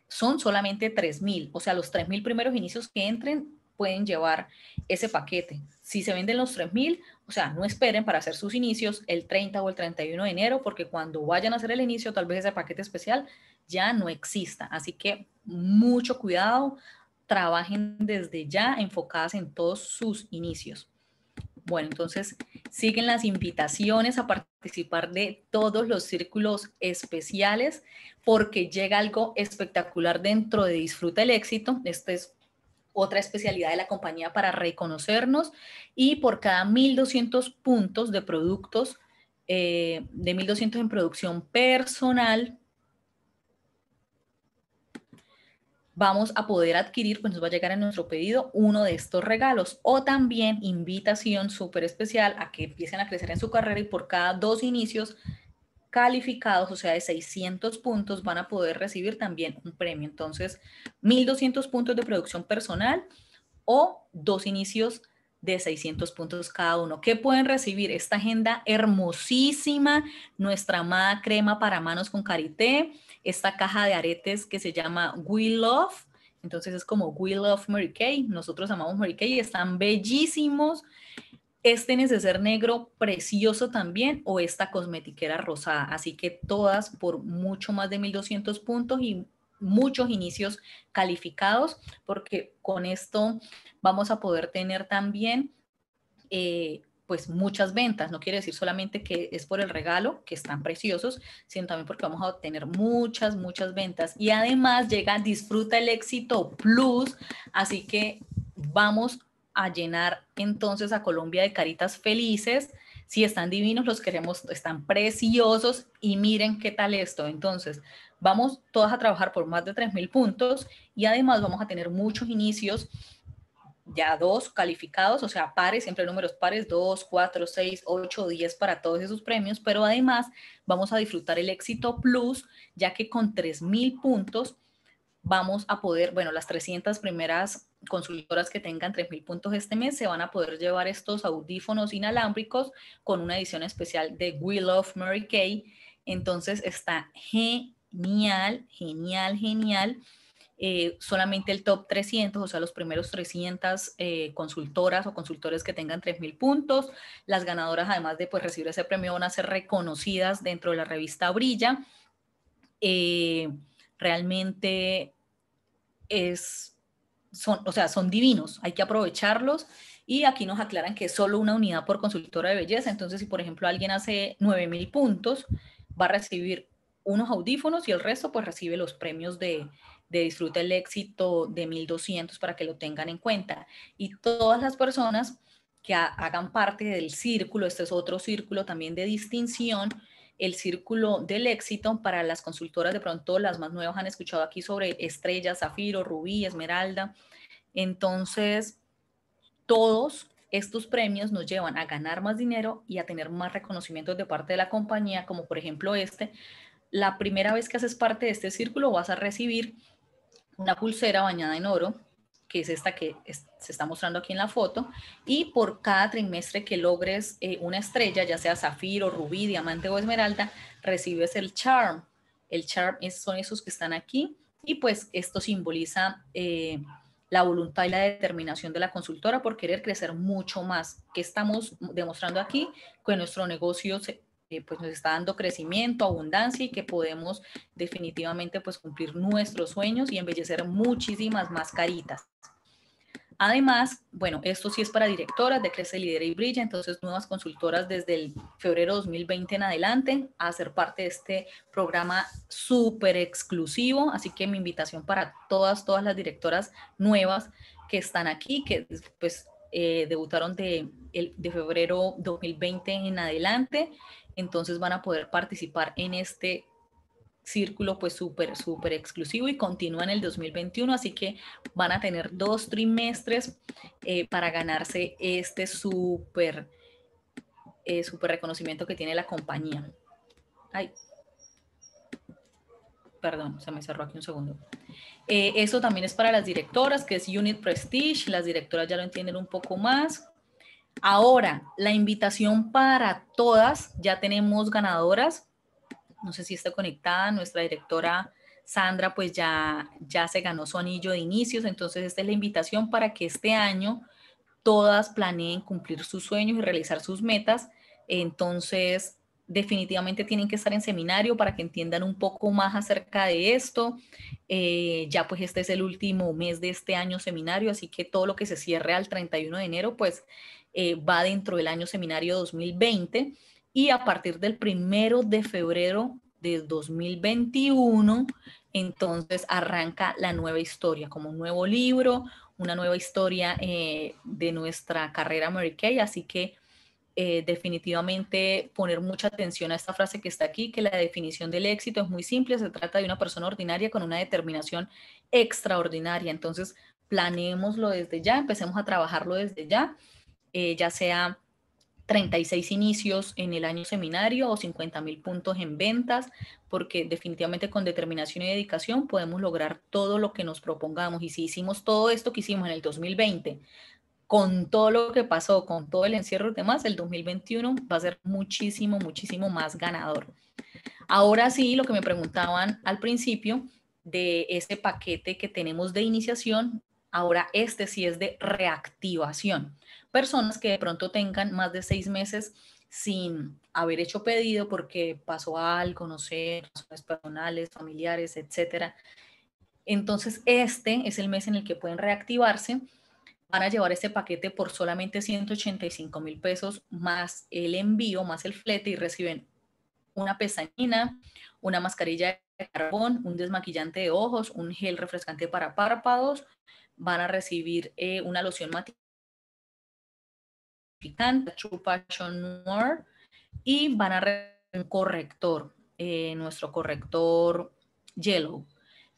son solamente 3.000, o sea, los 3.000 primeros inicios que entren pueden llevar ese paquete. Si se venden los 3.000, o sea, no esperen para hacer sus inicios el 30 o el 31 de enero, porque cuando vayan a hacer el inicio, tal vez ese paquete especial ya no exista. Así que mucho cuidado, trabajen desde ya enfocadas en todos sus inicios. Bueno, entonces siguen las invitaciones a participar de todos los círculos especiales porque llega algo espectacular dentro de Disfruta el éxito. Esta es otra especialidad de la compañía para reconocernos y por cada 1.200 puntos de productos, eh, de 1.200 en producción personal, vamos a poder adquirir, pues nos va a llegar en nuestro pedido uno de estos regalos o también invitación súper especial a que empiecen a crecer en su carrera y por cada dos inicios calificados, o sea, de 600 puntos, van a poder recibir también un premio. Entonces, 1200 puntos de producción personal o dos inicios de 600 puntos cada uno. ¿Qué pueden recibir? Esta agenda hermosísima, nuestra amada crema para manos con karité, esta caja de aretes que se llama We Love. Entonces es como We Love Mary Kay. Nosotros amamos Mary Kay. Están bellísimos. Este neceser negro precioso también o esta cosmetiquera rosada. Así que todas por mucho más de 1200 puntos y muchos inicios calificados porque con esto vamos a poder tener también eh, pues muchas ventas. No quiere decir solamente que es por el regalo, que están preciosos, sino también porque vamos a obtener muchas, muchas ventas. Y además llega Disfruta el éxito plus, así que vamos a llenar entonces a Colombia de caritas felices. Si están divinos, los queremos, están preciosos y miren qué tal esto. Entonces, vamos todas a trabajar por más de 3.000 puntos y además vamos a tener muchos inicios ya dos calificados, o sea, pares, siempre números pares, dos, cuatro, seis, ocho, diez para todos esos premios, pero además vamos a disfrutar el éxito plus, ya que con tres mil puntos vamos a poder, bueno, las 300 primeras consultoras que tengan 3.000 puntos este mes se van a poder llevar estos audífonos inalámbricos con una edición especial de We Love Mary Kay. Entonces está genial, genial, genial. Eh, solamente el top 300, o sea, los primeros 300 eh, consultoras o consultores que tengan 3.000 puntos. Las ganadoras, además de pues, recibir ese premio, van a ser reconocidas dentro de la revista Brilla. Eh, realmente es, son, o sea, son divinos, hay que aprovecharlos. Y aquí nos aclaran que es solo una unidad por consultora de belleza. Entonces, si por ejemplo alguien hace 9.000 puntos, va a recibir unos audífonos y el resto pues recibe los premios de, de Disfruta el éxito de 1200 para que lo tengan en cuenta. Y todas las personas que hagan parte del círculo, este es otro círculo también de distinción, el círculo del éxito para las consultoras, de pronto las más nuevas han escuchado aquí sobre estrella, zafiro, rubí, esmeralda. Entonces, todos estos premios nos llevan a ganar más dinero y a tener más reconocimientos de parte de la compañía, como por ejemplo este. La primera vez que haces parte de este círculo vas a recibir una pulsera bañada en oro, que es esta que se está mostrando aquí en la foto, y por cada trimestre que logres eh, una estrella, ya sea zafiro, rubí, diamante o esmeralda, recibes el charm. El charm es, son esos que están aquí, y pues esto simboliza eh, la voluntad y la determinación de la consultora por querer crecer mucho más. que estamos demostrando aquí? Que nuestro negocio pues nos está dando crecimiento, abundancia y que podemos definitivamente pues cumplir nuestros sueños y embellecer muchísimas más caritas. Además, bueno, esto sí es para directoras de Crece, Lidera y Brilla, entonces nuevas consultoras desde el febrero 2020 en adelante a ser parte de este programa súper exclusivo, así que mi invitación para todas, todas las directoras nuevas que están aquí, que pues eh, debutaron de, de febrero 2020 en adelante, entonces van a poder participar en este círculo pues súper, súper exclusivo y continúa en el 2021, así que van a tener dos trimestres eh, para ganarse este súper, eh, súper reconocimiento que tiene la compañía. Ay, perdón, se me cerró aquí un segundo. Eh, eso también es para las directoras, que es Unit Prestige, las directoras ya lo entienden un poco más. Ahora, la invitación para todas, ya tenemos ganadoras. No sé si está conectada, nuestra directora Sandra pues ya, ya se ganó su anillo de inicios, entonces esta es la invitación para que este año todas planeen cumplir sus sueños y realizar sus metas, entonces definitivamente tienen que estar en seminario para que entiendan un poco más acerca de esto. Eh, ya pues este es el último mes de este año seminario, así que todo lo que se cierre al 31 de enero pues eh, va dentro del año seminario 2020 y a partir del primero de febrero de 2021, entonces arranca la nueva historia, como un nuevo libro, una nueva historia eh, de nuestra carrera Mary Kay, así que eh, definitivamente poner mucha atención a esta frase que está aquí, que la definición del éxito es muy simple, se trata de una persona ordinaria con una determinación extraordinaria, entonces planeémoslo desde ya, empecemos a trabajarlo desde ya, eh, ya sea 36 inicios en el año seminario o 50 mil puntos en ventas, porque definitivamente con determinación y dedicación podemos lograr todo lo que nos propongamos. Y si hicimos todo esto que hicimos en el 2020, con todo lo que pasó, con todo el encierro y demás, el 2021 va a ser muchísimo, muchísimo más ganador. Ahora sí, lo que me preguntaban al principio de ese paquete que tenemos de iniciación, ahora este sí es de reactivación personas que de pronto tengan más de seis meses sin haber hecho pedido porque pasó algo, no sé, razones personales, familiares, etcétera. Entonces, este es el mes en el que pueden reactivarse. Van a llevar este paquete por solamente 185 mil pesos más el envío, más el flete y reciben una pestañina, una mascarilla de carbón, un desmaquillante de ojos, un gel refrescante para párpados. Van a recibir eh, una loción matificante Noir, y van a un corrector, eh, nuestro corrector Yellow.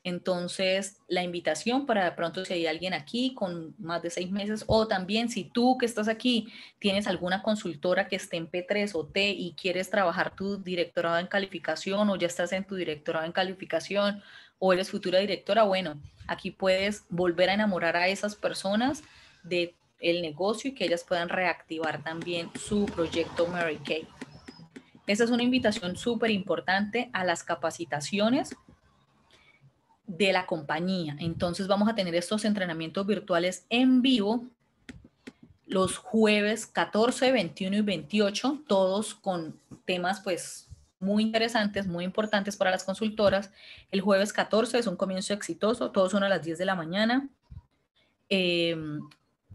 Entonces, la invitación para de pronto si hay alguien aquí con más de seis meses o también si tú que estás aquí tienes alguna consultora que esté en P3 o T y quieres trabajar tu directorado en calificación o ya estás en tu directorado en calificación o eres futura directora, bueno, aquí puedes volver a enamorar a esas personas de el negocio y que ellas puedan reactivar también su proyecto Mary Kay. Esta es una invitación súper importante a las capacitaciones de la compañía. Entonces vamos a tener estos entrenamientos virtuales en vivo los jueves 14, 21 y 28, todos con temas pues muy interesantes, muy importantes para las consultoras. El jueves 14 es un comienzo exitoso, todos son a las 10 de la mañana. Eh,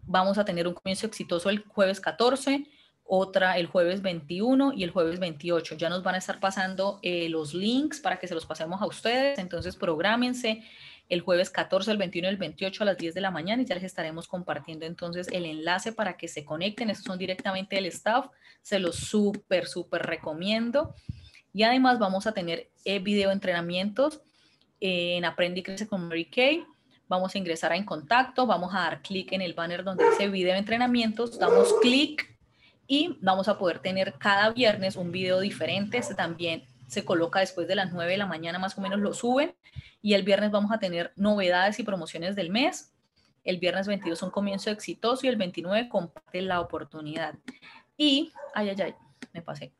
vamos a tener un comienzo exitoso el jueves 14, otra el jueves 21 y el jueves 28. Ya nos van a estar pasando eh, los links para que se los pasemos a ustedes, entonces prográmense el jueves 14, el 21 y el 28 a las 10 de la mañana y ya les estaremos compartiendo entonces el enlace para que se conecten. Estos son directamente del staff, se los súper, súper recomiendo. Y además vamos a tener eh, video entrenamientos en Aprende y Crece con Mary Kay. Vamos a ingresar a En Contacto, vamos a dar clic en el banner donde dice video entrenamientos, damos clic y vamos a poder tener cada viernes un video diferente. Este también se coloca después de las 9 de la mañana, más o menos lo suben. Y el viernes vamos a tener novedades y promociones del mes. El viernes 22 un comienzo exitoso y el 29 comparte la oportunidad. Y, ay, ay, ay, me pasé.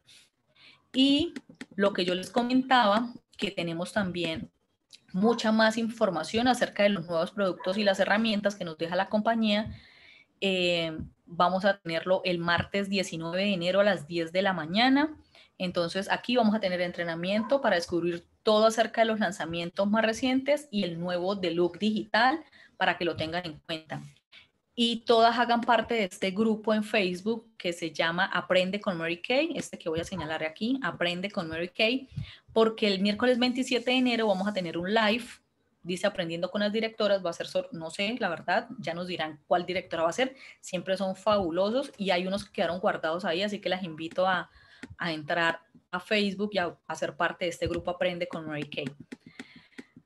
Y lo que yo les comentaba, que tenemos también mucha más información acerca de los nuevos productos y las herramientas que nos deja la compañía. Eh, vamos a tenerlo el martes 19 de enero a las 10 de la mañana. Entonces aquí vamos a tener entrenamiento para descubrir todo acerca de los lanzamientos más recientes y el nuevo de look digital para que lo tengan en cuenta. Y todas hagan parte de este grupo en Facebook que se llama Aprende con Mary Kay, este que voy a señalar aquí, Aprende con Mary Kay, porque el miércoles 27 de enero vamos a tener un live dice aprendiendo con las directoras, va a ser, no sé, la verdad, ya nos dirán cuál directora va a ser, siempre son fabulosos y hay unos que quedaron guardados ahí, así que las invito a, entrar a Facebook y a, hacer parte de este grupo Aprende con Mary Kay.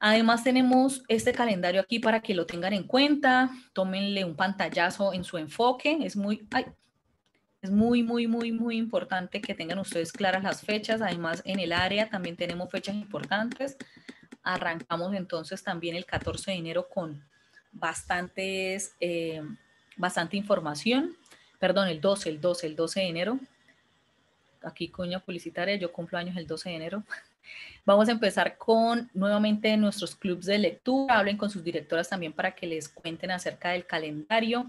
Además tenemos este calendario aquí para que lo tengan en cuenta, tómenle un pantallazo en su enfoque, es muy, es muy, muy, muy, muy importante que tengan ustedes claras las fechas, además en el área también tenemos fechas importantes, Arrancamos entonces también el 14 de enero con bastantes, eh, bastante información. Perdón, el 12, el 12, el 12 de enero. Aquí cuña publicitaria, yo cumplo años el 12 de enero. Vamos a empezar con nuevamente nuestros clubs de lectura. Hablen con sus directoras también para que les cuenten acerca del calendario.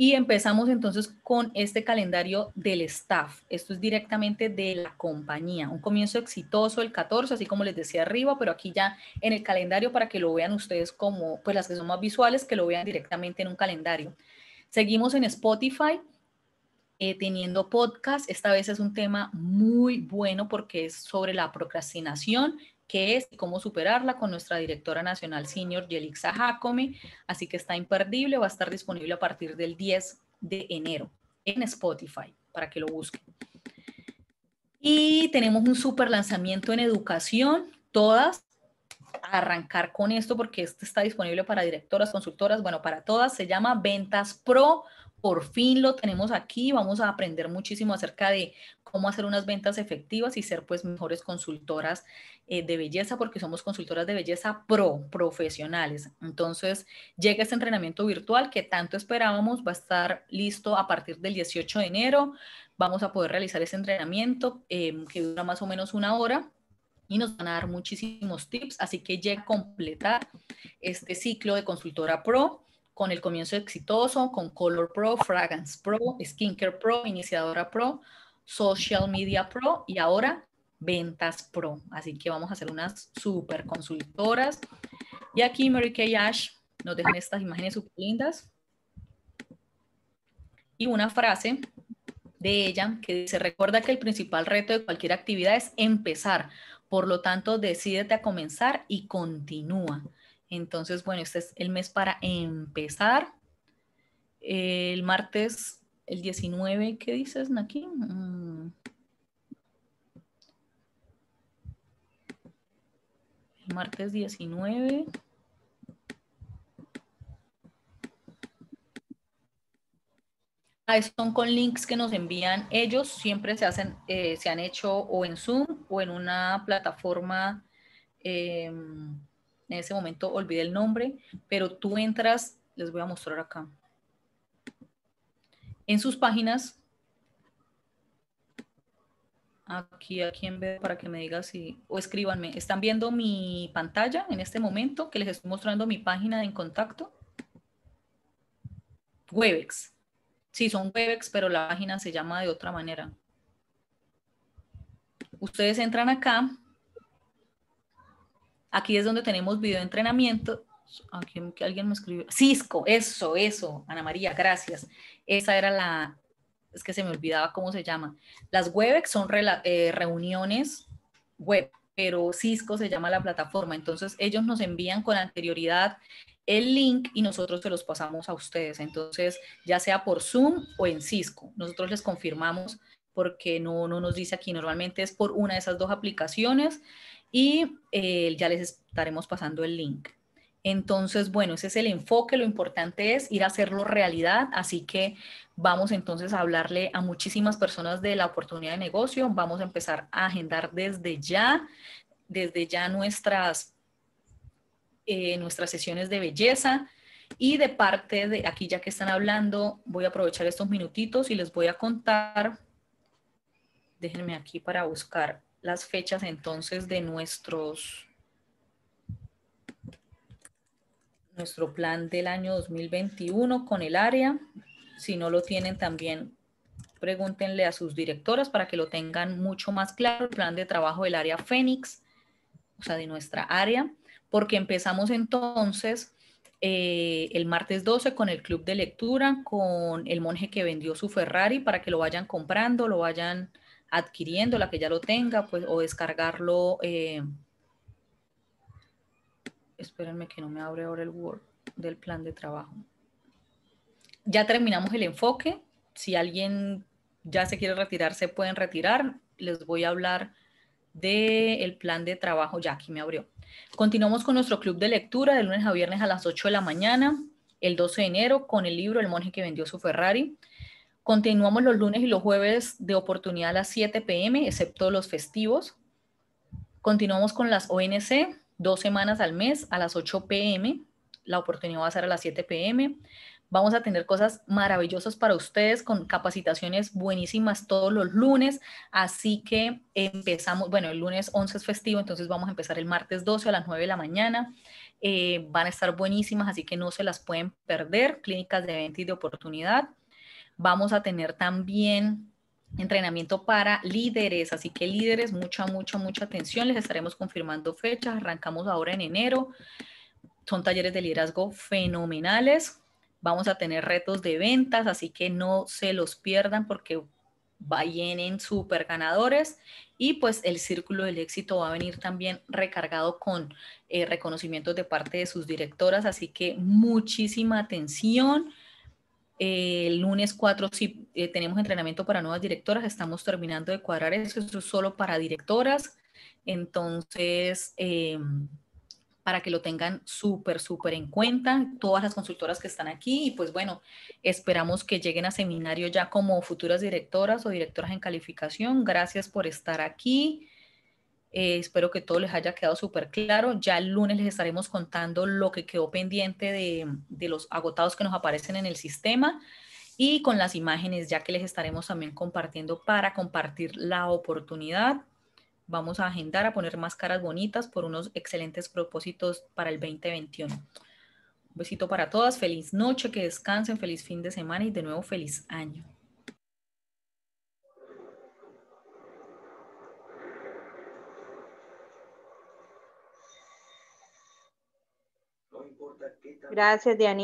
Y empezamos entonces con este calendario del staff. Esto es directamente de la compañía. Un comienzo exitoso el 14, así como les decía arriba, pero aquí ya en el calendario para que lo vean ustedes como, pues las que son más visuales, que lo vean directamente en un calendario. Seguimos en Spotify. Eh, teniendo podcast, esta vez es un tema muy bueno porque es sobre la procrastinación qué es cómo superarla con nuestra directora nacional senior Yelixa Jacome. Así que está imperdible, va a estar disponible a partir del 10 de enero en Spotify para que lo busquen. Y tenemos un super lanzamiento en educación, todas. arrancar con esto porque este está disponible para directoras, consultoras, bueno, para todas. Se llama Ventas Pro por fin lo tenemos aquí, vamos a aprender muchísimo acerca de cómo hacer unas ventas efectivas y ser pues mejores consultoras eh, de belleza porque somos consultoras de belleza pro, profesionales. Entonces llega este entrenamiento virtual que tanto esperábamos, va a estar listo a partir del 18 de enero, vamos a poder realizar ese entrenamiento em, que dura más o menos una hora y nos van a dar muchísimos tips, así que llega a completar este ciclo de consultora pro con el comienzo exitoso, con Color Pro, Fragrance Pro, Skincare Pro, Iniciadora Pro, Social Media Pro y ahora Ventas Pro. Así que vamos a hacer unas super consultoras. Y aquí Mary Kay Ash nos dejan estas imágenes súper lindas. Y una frase de ella que dice, recuerda que el principal reto de cualquier actividad es empezar. Por lo tanto, decídete a comenzar y continúa. Entonces, bueno, este es el mes para empezar. El martes, el 19, ¿qué dices, Naki? Mm. El martes 19. Ah, son con links que nos envían ellos, siempre se hacen, eh, se han hecho o en Zoom o en una plataforma em, en ese momento olvidé el nombre, pero tú entras, les voy a mostrar acá. En sus páginas, aquí, aquí en vez para que me diga si, o escríbanme, ¿están viendo mi pantalla en este momento que les estoy mostrando mi página en contacto? Webex. Sí, son Webex, pero la página se llama de otra manera. Ustedes entran acá Aquí es donde tenemos video entrenamiento. Aquí alguien me escribió. Cisco, eso, eso, Ana María, gracias. Esa era la, es que se me olvidaba cómo se llama. Las Webex son eh, reuniones web, pero Cisco se llama la plataforma. Entonces ellos nos envían con anterioridad el link y nosotros se los pasamos a ustedes. Entonces, ya sea por Zoom o en Cisco, nosotros les confirmamos porque no, no nos dice aquí, normalmente es por una de esas dos aplicaciones y eh, ya les estaremos pasando el link. Entonces, bueno, ese es el enfoque, lo importante es ir a hacerlo realidad, así que vamos entonces a hablarle a muchísimas personas de la oportunidad de negocio, vamos a empezar a agendar desde ya, desde ya nuestras, eh, nuestras sesiones de belleza. Y de parte de aquí ya que están hablando, voy a aprovechar estos minutitos y les voy a contar, déjenme aquí para buscar las fechas entonces de nuestros nuestro plan del año 2021 con el área. Si no lo tienen también, pregúntenle a sus directoras para que lo tengan mucho más claro, el plan de trabajo del área Fénix, o sea, de nuestra área, porque empezamos entonces eh, el martes 12 con el club de lectura, con el monje que vendió su Ferrari para que lo vayan comprando, lo vayan adquiriendo, la que ya lo tenga, pues, o descargarlo. Eh, espérenme que no me abre ahora el Word del plan de trabajo. Ya terminamos el enfoque. Si alguien ya se quiere retirar, se pueden retirar. Les voy a hablar del plan de trabajo. Ya aquí me abrió. Continuamos con nuestro club de lectura de lunes a viernes a las 8 de la mañana, el 12 de enero, con el libro El monje que vendió su Ferrari. Continuamos los lunes y los jueves de oportunidad a las 7 pm, excepto los festivos. Continuamos con las ONC, dos semanas al mes a las 8 pm. La oportunidad va a ser a las 7 pm. Vamos a tener cosas maravillosas para ustedes con capacitaciones buenísimas todos los lunes. Así que empezamos, bueno, el lunes 11 es festivo, entonces vamos a empezar el martes 12 a las 9 de la mañana. Eh, van a estar buenísimas, así que no se las pueden perder. Clínicas de venta y de oportunidad. Vamos a tener también entrenamiento para líderes, así que líderes, mucha, mucha, mucha atención. Les estaremos confirmando fechas. Arrancamos ahora en enero. Son talleres de liderazgo fenomenales Vamos a tener retos de ventas, así que no se los pierdan porque vienen súper ganadores y pues el círculo del éxito va a venir también recargado con eh, reconocimientos de parte de sus directoras, así que muchísima atención. El lunes 4 sí eh, tenemos entrenamiento para nuevas directoras, estamos terminando de cuadrar eso, eso es solo para directoras. Entonces, em, para que lo tengan súper, súper en cuenta, todas las consultoras que están aquí y pues bueno, esperamos que lleguen a seminario ya como futuras directoras o directoras en calificación. Gracias por estar aquí. Eh, espero que todo les haya quedado súper claro. Ya el lunes les estaremos contando lo que quedó pendiente de, los agotados que nos aparecen en el sistema y con las imágenes ya que les estaremos también compartiendo para compartir la oportunidad. Vamos a agendar a poner más caras bonitas por unos excelentes propósitos para el 2021. Un besito para todas, feliz noche, que descansen, feliz fin de semana y de nuevo feliz año. Gracias, Dianita.